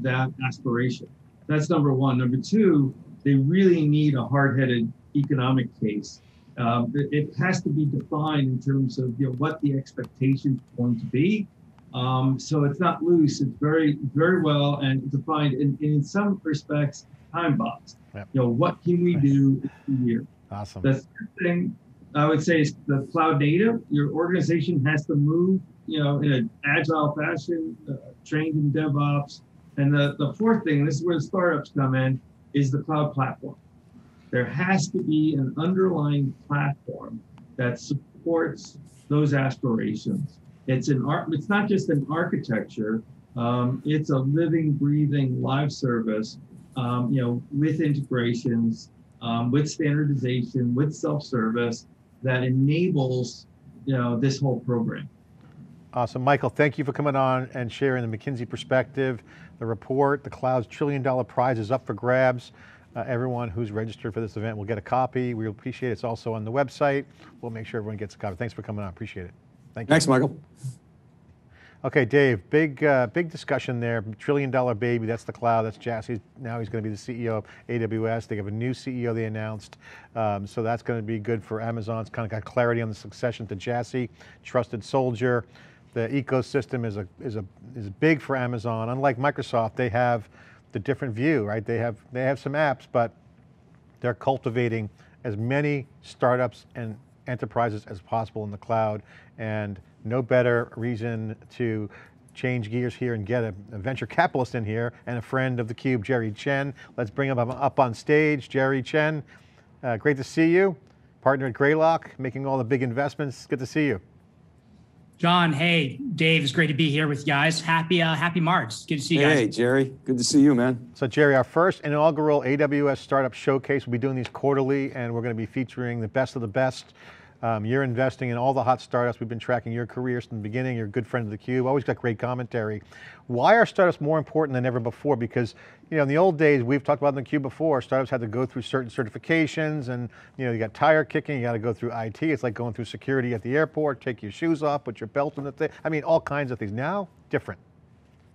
that aspiration. That's number one. Number two, they really need a hard-headed economic case um, it, it has to be defined in terms of you know what the expectation is going to be. Um, so it's not loose. It's very, very well and defined. And, and in some respects, time boxed. Yep. You know, what can we do here? Awesome. The third thing I would say is the cloud native. Your organization has to move, you know, in an agile fashion, uh, trained in DevOps. And the, the fourth thing, this is where the startups come in, is the cloud platform. There has to be an underlying platform that supports those aspirations. It's an art. It's not just an architecture. Um, it's a living, breathing live service. Um, you know, with integrations, um, with standardization, with self-service that enables you know this whole program. Awesome. Michael, thank you for coming on and sharing the McKinsey perspective, the report, the cloud's trillion dollar prize is up for grabs. Uh, everyone who's registered for this event will get a copy. We appreciate it. It's also on the website. We'll make sure everyone gets a copy. Thanks for coming on. Appreciate it. Thank you. Thanks, Michael. Okay, Dave, big uh, big discussion there. Trillion dollar baby, that's the cloud, that's Jassy. Now he's going to be the CEO of AWS. They have a new CEO they announced. Um, so that's going to be good for Amazon. It's kind of got clarity on the succession to Jassy, trusted soldier. The ecosystem is a is a is big for Amazon. Unlike Microsoft, they have the different view, right? They have they have some apps, but they're cultivating as many startups and enterprises as possible in the cloud and no better reason to change gears here and get a, a, venture capitalist in here and a friend of theCUBE, Jerry Chen. Let's bring him up on stage. Jerry Chen, uh, great to see you. Partner at Greylock, making all the big investments. Good to see you. John, hey, Dave, it's great to be here with you guys. Happy, uh, happy March. Good to see you hey, guys. Hey, Jerry, good to see you, man. So Jerry, our first inaugural AWS Startup Showcase, we'll be doing these quarterly and we're going to be featuring the best of the best. Um, you're investing in all the hot startups. We've been tracking your careers from the beginning. You're a good friend of theCUBE. Always got great commentary. Why are startups more important than ever before? Because you know, in the old days, we've talked about in theCUBE before, startups had to go through certain certifications and you know, you got tire kicking, you got to go through IT. It's like going through security at the airport, take your shoes off, put your belt on the thing. I mean, all kinds of things. Now, different.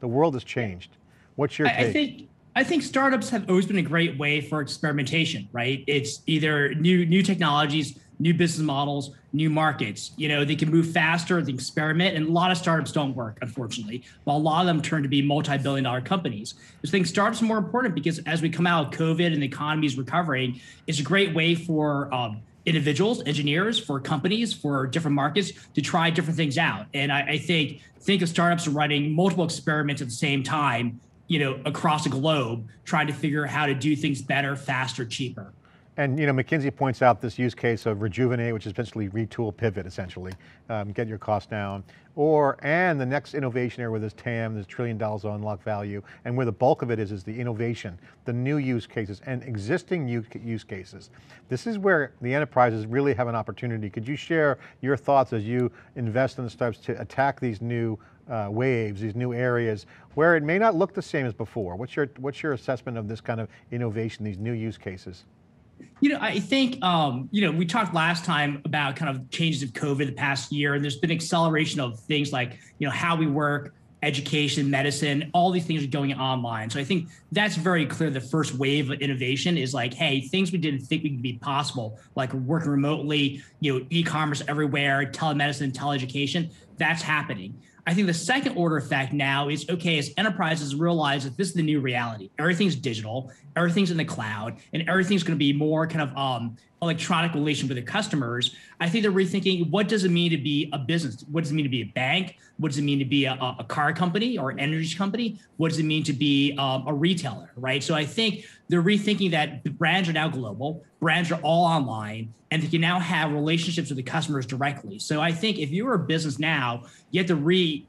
The world has changed. What's your I, take? I think I think startups have always been a great way for experimentation, right? It's either new new technologies, new business models, new markets. You know, they can move faster, they experiment, and a lot of startups don't work, unfortunately, while a lot of them turn to be multi-billion dollar companies. I think startups are more important because as we come out of COVID and the economy is recovering, it's a great way for um, individuals, engineers, for companies, for different markets to try different things out. And I, I think think of startups running multiple experiments at the same time, you know, across the globe, trying to figure out how to do things better, faster, cheaper. And you know, McKinsey points out this use case of rejuvenate, which is essentially retool pivot, essentially, um, get your cost down. Or, and the next innovation area with this TAM, this trillion dollars of unlock value, and where the bulk of it is, is the innovation, the new use cases and existing use cases. This is where the enterprises really have an opportunity. Could you share your thoughts as you invest in the startups to attack these new uh, waves, these new areas, where it may not look the same as before? What's your, what's your assessment of this kind of innovation, these new use cases? You know, I think um, you know we talked last time about kind of changes of COVID the past year, and there's been acceleration of things like you know how we work, education, medicine, all these things are going online. So I think that's very clear. The first wave of innovation is like, hey, things we didn't think we could be possible, like working remotely, you know, e-commerce everywhere, telemedicine, teleeducation, that's happening. I think the second order effect now is okay, as enterprises realize that this is the new reality. Everything's digital, everything's in the cloud, and everything's going to be more kind of um, electronic relation with their customers. I think they're rethinking what does it mean to be a business? What does it mean to be a bank? What does it mean to be a, a car company or an energy company? What does it mean to be um, a retailer, right? So I think they're rethinking that brands are now global, brands are all online, and they can now have relationships with the customers directly. So I think if you're a business now, you have to re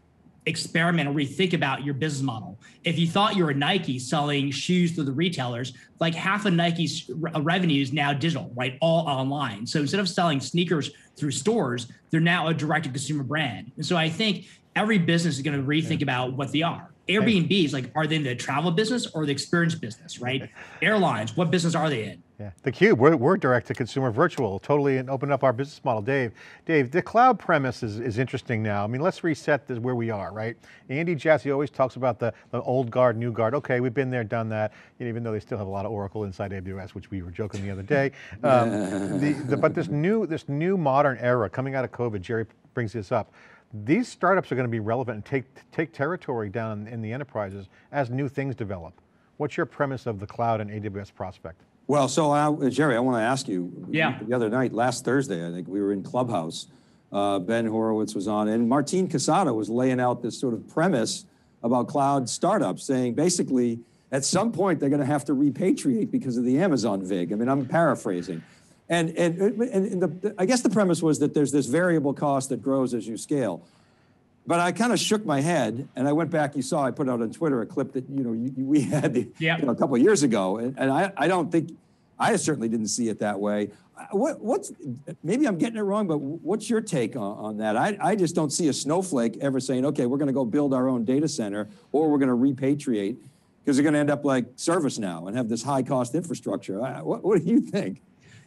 experiment or rethink about your business model. If you thought you were Nike selling shoes to the retailers, like half of Nike's revenue is now digital, right? All online. So instead of selling sneakers through stores, they're now a direct to consumer brand. And so I think every business is going to rethink about what they are. Airbnbs, like, are they in the travel business or the experience business, right? Airlines, what business are they in? Yeah, the Cube, we're, we're direct to consumer virtual, totally and open up our business model. Dave, Dave, the cloud premise is, is interesting now. I mean, let's reset this where we are, right? Andy Jassy always talks about the, the old guard, new guard. Okay, we've been there, done that, and even though they still have a lot of Oracle inside AWS, which we were joking the other day. Um, the, the, but this new, this new modern era coming out of COVID, Jerry brings this up, these startups are going to be relevant and take, take territory down in the enterprises as new things develop. What's your premise of the cloud and AWS prospect? Well, so I, Jerry, I want to ask you. Yeah. The other night, last Thursday, I think we were in Clubhouse. Uh, ben Horowitz was on, and Martin Casado was laying out this sort of premise about cloud startups, saying basically at some point they're going to have to repatriate because of the Amazon VIG. I mean, I'm paraphrasing. And, and, and the, I guess the premise was that there's this variable cost that grows as you scale. But I kind of shook my head, and I went back. You saw I put out on Twitter a clip that you know you, we had the, yeah. you know, a couple of years ago, and, and I, I don't think I certainly didn't see it that way. What, what's maybe I'm getting it wrong, but what's your take on, on that? I, I just don't see a snowflake ever saying, okay, we're going to go build our own data center, or we're going to repatriate, because they're going to end up like ServiceNow and have this high cost infrastructure. What, what do you think?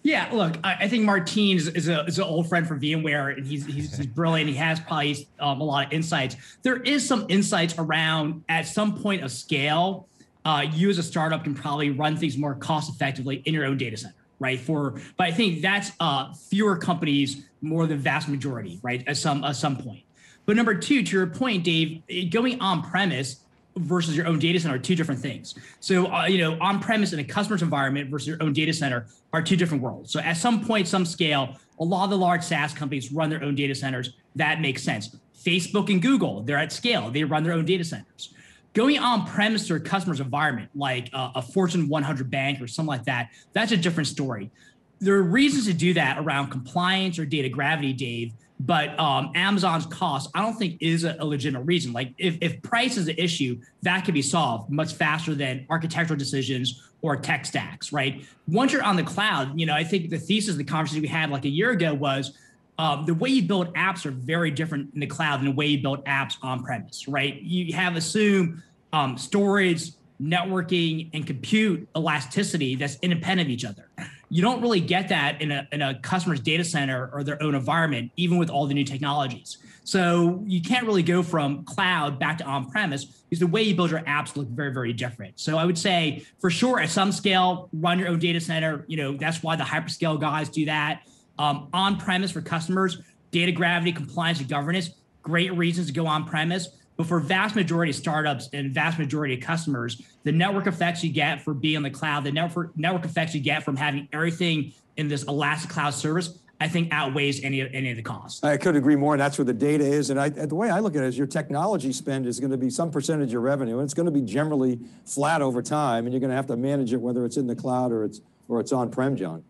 Yeah, look, I, think Martin is, is, a, is an old friend from VMware, and he's, he's, he's brilliant. He has probably um, a lot of insights. There is some insights around at some point of scale, uh, you as a startup can probably run things more cost effectively in your own data center, right? For but I think that's uh, fewer companies, more the vast majority, right? At some at some point. But number two, to your point, Dave, going on premise versus your own data center are two different things. So, uh, you know, on premise in a customer's environment versus your own data center are two different worlds. So, at some point, some scale, a lot of the large SaaS companies run their own data centers. That makes sense. Facebook and Google, they're at scale, they run their own data centers. Going on premise to a customer's environment, like a, a Fortune 100 bank or something like that, that's a different story. There are reasons to do that around compliance or data gravity, Dave, but um, Amazon's cost, I don't think is a, a, legitimate reason. Like if, if price is an issue, that can be solved much faster than architectural decisions or tech stacks, right? Once you're on the cloud, you know, I think the thesis, of the conversation we had like a year ago was um, the way you build apps are very different in the cloud than the way you build apps on premise, right? You have assume um, storage, networking, and compute elasticity that's independent of each other you don't really get that in a, in a customer's data center or their own environment, even with all the new technologies. So you can't really go from cloud back to on-premise because the way you build your apps look very, very different. So I would say for sure at some scale, run your own data center. You know, that's why the hyperscale guys do that. Um, on-premise for customers, data gravity, compliance, and governance, great reasons to go on-premise. But for vast majority of startups and vast majority of customers, the network effects you get for being on the cloud, the network network effects you get from having everything in this elastic cloud service, I think outweighs any any of the costs. I could agree more, and that's where the data is. And I, the way I look at it is, your technology spend is going to be some percentage of your revenue, and it's going to be generally flat over time, and you're going to have to manage it whether it's in the cloud or it's or it's on prem, John.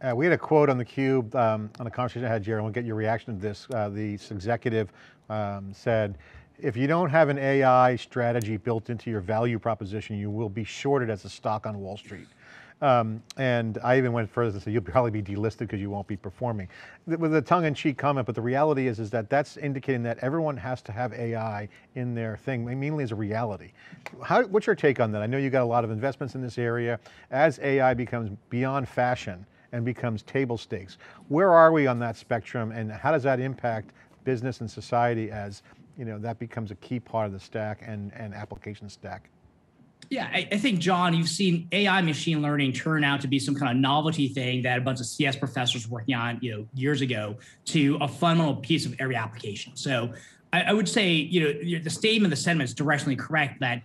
Uh, we had a quote on the cube um, on a conversation I had, Jerry. We'll get your reaction to this. Uh, the executive um, said if you don't have an AI strategy built into your value proposition, you will be shorted as a stock on Wall Street. Um, and I even went further and said you'll probably be delisted because you won't be performing. With a tongue-in-cheek comment, but the reality is, is that that's indicating that everyone has to have AI in their thing, mainly as a reality. How, what's your take on that? I know you got a lot of investments in this area. As AI becomes beyond fashion and becomes table stakes, where are we on that spectrum and how does that impact business and society as you know, that becomes a key part of the stack and, and application stack. Yeah, I, I, think, John, you've seen AI machine learning turn out to be some kind of novelty thing that a bunch of CS professors working on, you know, years ago to a fundamental piece of every application. So I, I would say, you know, the statement, the sentiment is directionally correct that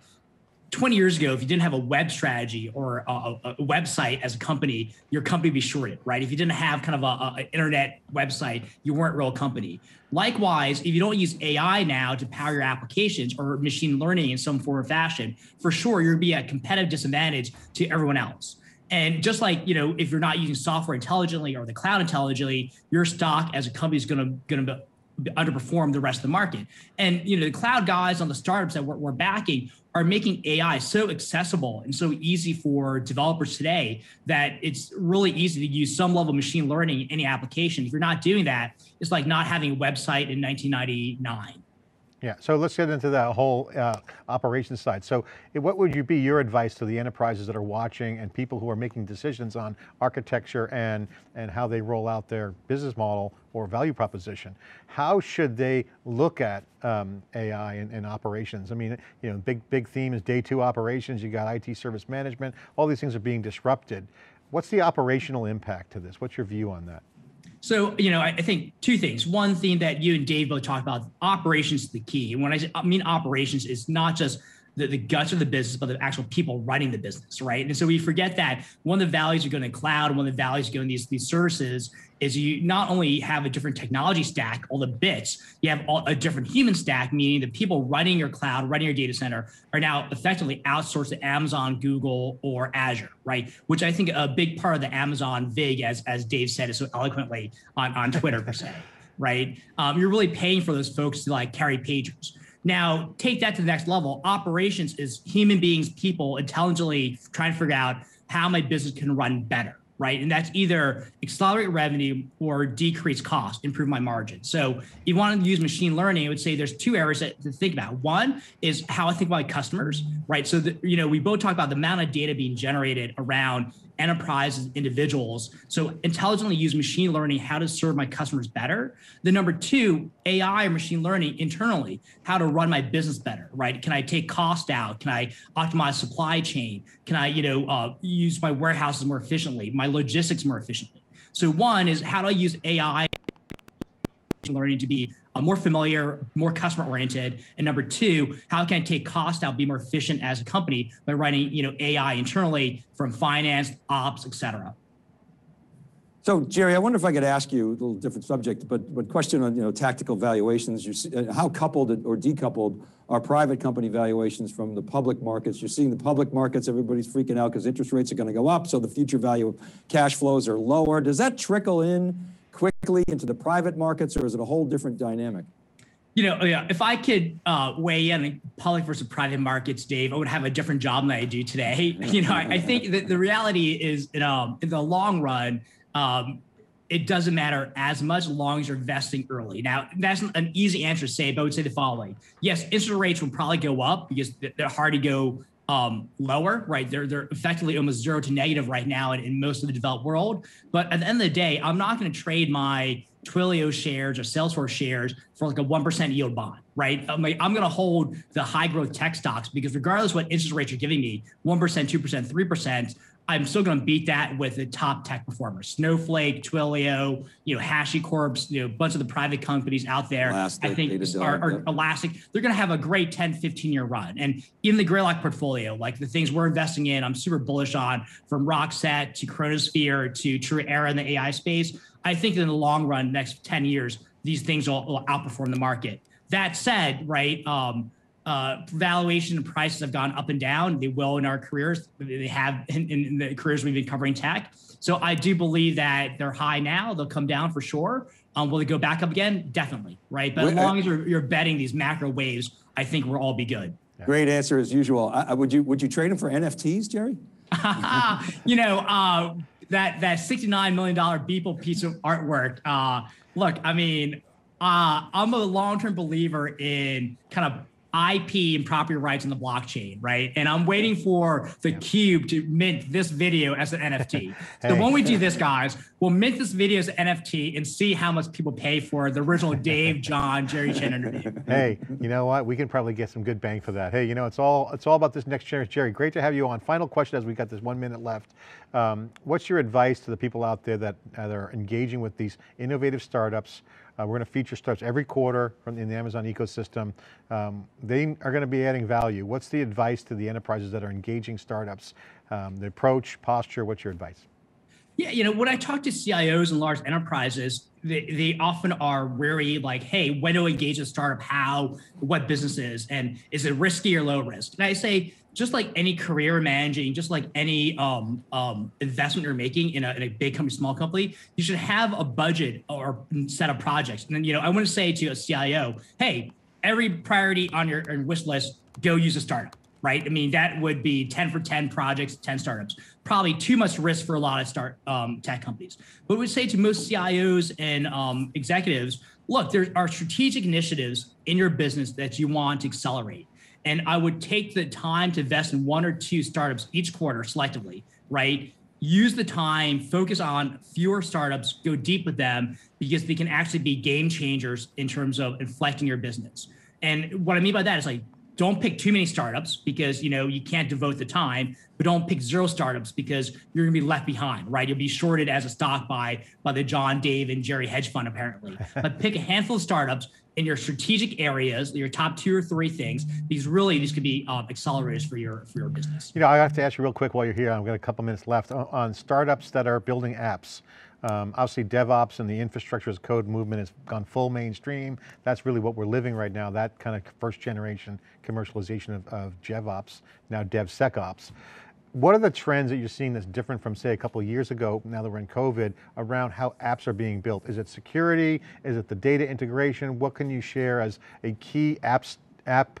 20 years ago, if you didn't have a web strategy or a, a, website as a company, your company be shorted, right? If you didn't have kind of a, a, internet website, you weren't real company. Likewise, if you don't use AI now to power your applications or machine learning in some form or fashion, for sure gonna be at a competitive disadvantage to everyone else. And just like you know, if you're not using software intelligently or the cloud intelligently, your stock as a company is gonna gonna underperform the rest of the market. And you know, the cloud guys on the startups that we're, we're backing are making AI so accessible and so easy for developers today that it's really easy to use some level of machine learning in any application. If you're not doing that, it's like not having a website in 1999. Yeah, so let's get into that whole uh, operations side. So eh, what would you be your advice to the enterprises that are watching and people who are making decisions on architecture and, and how they roll out their business model or value proposition? How should they look at um, AI and, and operations? I mean, you know, big, big theme is day two operations, you got IT service management, all these things are being disrupted. What's the operational impact to this? What's your view on that? So, you know, I, I think two things. One thing that you and Dave both talked about, operations is the key. And when I, I mean operations, is not just the, the guts of the business, but the actual people running the business, right? And so we forget that one of the values of going to cloud, one of the values of going these these services is you not only have a different technology stack, all the bits, you have all, a different human stack, meaning the people running your cloud, running your data center are now effectively outsourced to Amazon, Google, or Azure, right? Which I think a big part of the Amazon VIG, as as Dave said so eloquently on, on Twitter per se, right? Um, you're really paying for those folks to like carry pagers. Now, take that to the next level. Operations is human beings, people intelligently trying to figure out how my business can run better, right? And that's either accelerate revenue or decrease cost, improve my margin. So if you want to use machine learning, I would say there's two areas to think about. One is how I think about my customers, right? So, the, you know, we both talk about the amount of data being generated around enterprises, individuals. So intelligently use machine learning, how to serve my customers better. The number two, AI or machine learning internally, how to run my business better, right? Can I take cost out? Can I optimize supply chain? Can I, you know, uh, use my warehouses more efficiently, my logistics more efficiently? So one is how do I use AI learning to be uh, more familiar, more customer oriented. And number two, how can I take cost out, be more efficient as a company by running, you know, AI internally from finance, ops, et cetera. So Jerry, I wonder if I could ask you a little different subject, but but question on you know tactical valuations. You uh, how coupled or decoupled are private company valuations from the public markets? You're seeing the public markets, everybody's freaking out because interest rates are going to go up, so the future value of cash flows are lower. Does that trickle in quickly into the private markets, or is it a whole different dynamic? You know, yeah, if I could uh, weigh in public versus private markets, Dave, I would have a different job than I do today. You know, I, I think that the reality is, in, um, in the long run, um, it doesn't matter as much long as you're investing early. Now, that's an easy answer to say, but I would say the following. Yes, interest rates will probably go up because they're hard to go um, lower, right? They're, they're effectively almost zero to negative right now in, in most of the developed world. But at the end of the day, I'm not going to trade my Twilio shares or Salesforce shares for like a 1% yield bond, right? I'm, like, I'm going to hold the high growth tech stocks because regardless what interest rates are giving me, 1%, 2%, 3%, I'm still going to beat that with the top tech performers, Snowflake, Twilio, you know, HashiCorp, you know, a bunch of the private companies out there. Elastic, I think are, are. Elastic. They're going to have a great 10, 15 year run. And in the Greylock portfolio, like the things we're investing in, I'm super bullish on from Rockset to Chronosphere to TruEra in the AI space. I think in the long run, next 10 years, these things will, will outperform the market. That said, right, um, uh, valuation and prices have gone up and down. They will in our careers. They have in, in the careers we've been covering tech. So I do believe that they're high now. They'll come down for sure. Um, will they go back up again? Definitely, right? But as Wait, uh, long as you're, you're betting these macro waves, I think we'll all be good. Great answer as usual. I, I- would you would you trade them for NFTs, Jerry? you know, uh, that that $69 million Beeple piece of artwork. Uh, look, I mean, uh, I'm a long-term believer in kind of IP and property rights in the blockchain, right? And I'm waiting for the cube to mint this video as an NFT. So when we do this, guys, we'll mint this video as an NFT and see how much people pay for the original Dave, John, Jerry Chen interview. hey, you know what? We can probably get some good bang for that. Hey, you know, it's all it's all about this next generation. Jerry, great to have you on. Final question as we got this one minute left. Um, what's your advice to the people out there that, that are engaging with these innovative startups? Uh, we're going to feature startups every quarter from in the Amazon ecosystem. Um, they are going to be adding value. What's the advice to the enterprises that are engaging startups? Um, the approach, posture. What's your advice? Yeah, you know, when I talk to CIOs and large enterprises, they, they often are wary, like, hey, when to engage a startup, how, what business is, and is it risky or low risk? And I say, just like any career managing, just like any um, um, investment you're making in a, in a big company, small company, you should have a budget or set of projects. And then, you know, I want to say to a CIO, hey, every priority on your, your wish list, go use a startup right? I mean, that would be 10 for 10 projects, 10 startups. Probably too much risk for a lot of start um, tech companies. But we say to most CIOs and um, executives, look, there are strategic initiatives in your business that you want to accelerate. And I would take the time to invest in one or two startups each quarter selectively, right? Use the time, focus on fewer startups, go deep with them because they can actually be game changers in terms of inflecting your business. And what I mean by that is like don't pick too many startups because you know you can't devote the time but don't pick zero startups because you're going to be left behind right? You'll be shorted as a stock by by the john dave and jerry hedge fund apparently. But pick a handful of startups in your strategic areas your top two or three things these really these could be um, accelerators for your for your business. You know, I have to ask you real quick while you're here, I've got a couple minutes left, on, on startups that are building apps. Um, obviously DevOps and the infrastructure as code movement has gone full mainstream. That's really what we're living right now, that kind of first generation commercialization of, of DevOps, now DevSecOps. What are the trends that you're seeing that's different from say a couple years ago, now that we're in COVID, around how apps are being built? Is it security? Is it the data integration? What can you share as a key apps, app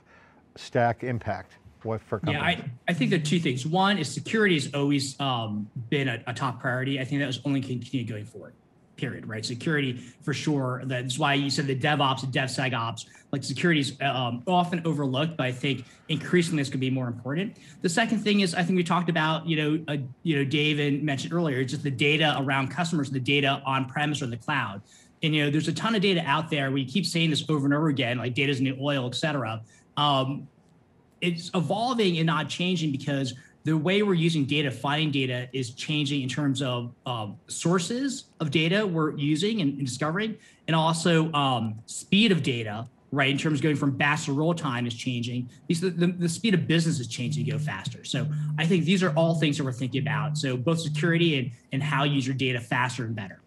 stack impact what for companies? Yeah, I, I think there are two things. One is security has always um, been a, a, top priority. I think that was only continue going forward. Period. Right. Security for sure. That's why you said the DevOps and DevSecOps, like security is um, often overlooked, but I think increasingly this could be more important. The second thing is I think we talked about, you know, uh, you know, David mentioned earlier, just the data around customers, the data on premise or in the cloud. And you know, there's a ton of data out there. We keep saying this over and over again, like data's in the oil, et cetera. Um, it's evolving and not changing because the way we're using data, finding data, is changing in terms of um, sources of data we're using and, and discovering, and also um, speed of data. Right, in terms of going from batch to roll time is changing. Because the, the, the speed of business is changing to go faster. So I think these are all things that we're thinking about. So both security and, and how you use your data faster and better.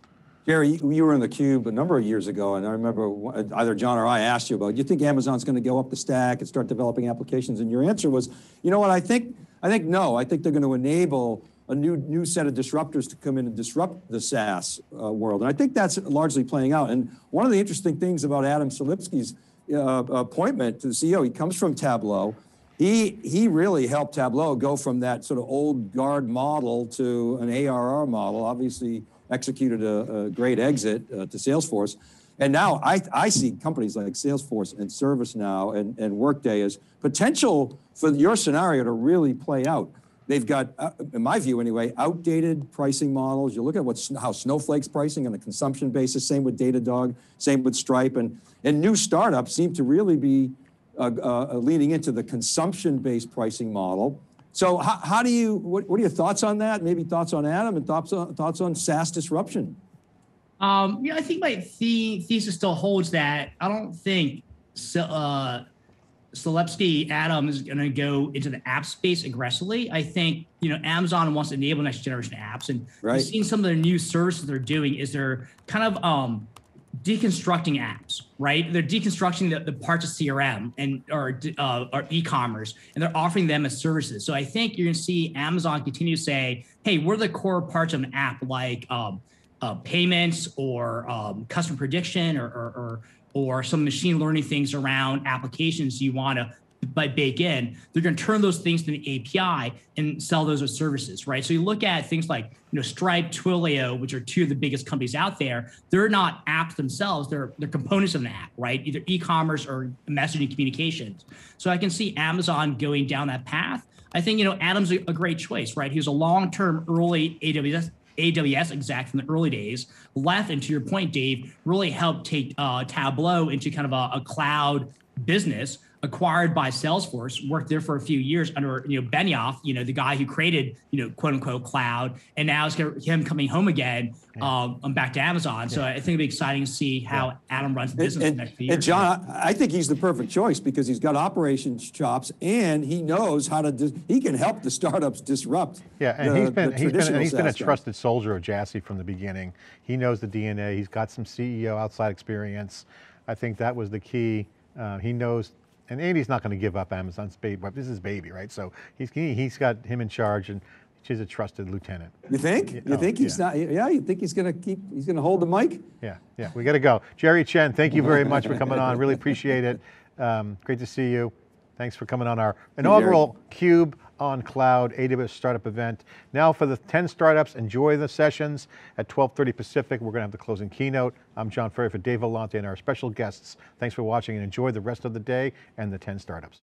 Jerry, you were in the cube a number of years ago, and I remember either John or I asked you about, you think Amazon's going to go up the stack and start developing applications? And your answer was, you know what, I think, I think no. I think they're going to enable a new new set of disruptors to come in and disrupt the SaaS uh, world. And I think that's largely playing out. And one of the interesting things about Adam Selipsky's uh, appointment to the CEO, he comes from Tableau. He, he really helped Tableau go from that sort of old guard model to an ARR model. Obviously, executed a, a great exit uh, to Salesforce. And now I, I see companies like Salesforce and ServiceNow and, and Workday as potential for your scenario to really play out. They've got, uh, in my view anyway, outdated pricing models. You look at what, how Snowflake's pricing on a consumption basis, same with Datadog, same with Stripe, and, and new startups seem to really be uh, uh, leaning into the consumption-based pricing model. So how, how do you, what, what, are your thoughts on that? Maybe thoughts on Adam and thoughts on, thoughts on SaaS disruption? Um, yeah, I think my the- thesis still holds that I don't think so, uh, Selipsky Adam is going to go into the app space aggressively. I think you know Amazon wants to enable next generation apps, and right. we've seen some of their new services they're doing is they're kind of um, deconstructing apps, right? They're deconstructing the, the parts of CRM and or, uh, or e-commerce, and they're offering them as services. So I think you're going to see Amazon continue to say, "Hey, we're the core parts of an app, like um, uh, payments or um, customer prediction or, or, or or some machine learning things around applications you want to by bake in, they're going to turn those things to the API and sell those as services, right? So you look at things like you know Stripe, Twilio, which are two of the biggest companies out there. They're not apps themselves; they're they're components of an app, right? Either e-commerce or messaging communications. So I can see Amazon going down that path. I think you know Adam's a, a great choice, right? He was a long-term early AWS AWS exec from the early days, left, and to your point, Dave, really helped take uh, Tableau into kind of a, a cloud business acquired by Salesforce, worked there for a few years under you know Benioff, you know the guy who created you know quote unquote cloud, and now it's him coming home again. Yeah. Um, back to Amazon. So. I think it'll be exciting to see how yeah. Adam runs the business and, next few years. And John, I think he's the perfect choice because he's got operations chops and he knows how to. Dis- he can help the startups disrupt. Yeah, and the, he's been he's been he's been a trusted soldier of Jassy from the beginning. He knows the DNA. He's got some CEO outside experience. I think that was the key. Uh, he knows and Andy's not going to give up Amazon's baby. This is his baby, right? So he's he's got him in charge, and she's a trusted lieutenant. You think? You oh, think he's yeah. not? Yeah, you think he's going to keep? He's going to hold the mic? Yeah, yeah. We got to go. Jerry Chen, thank you very much for coming on. Really appreciate it. Um, great to see you. Thanks for coming on our inaugural Cube on Cloud AWS startup event. Now for the 10 startups, enjoy the sessions at 12:30 Pacific. We're going to have the closing keynote. I'm John Furrier for Dave Vellante and our special guests. Thanks for watching and enjoy the rest of the day and the 10 startups.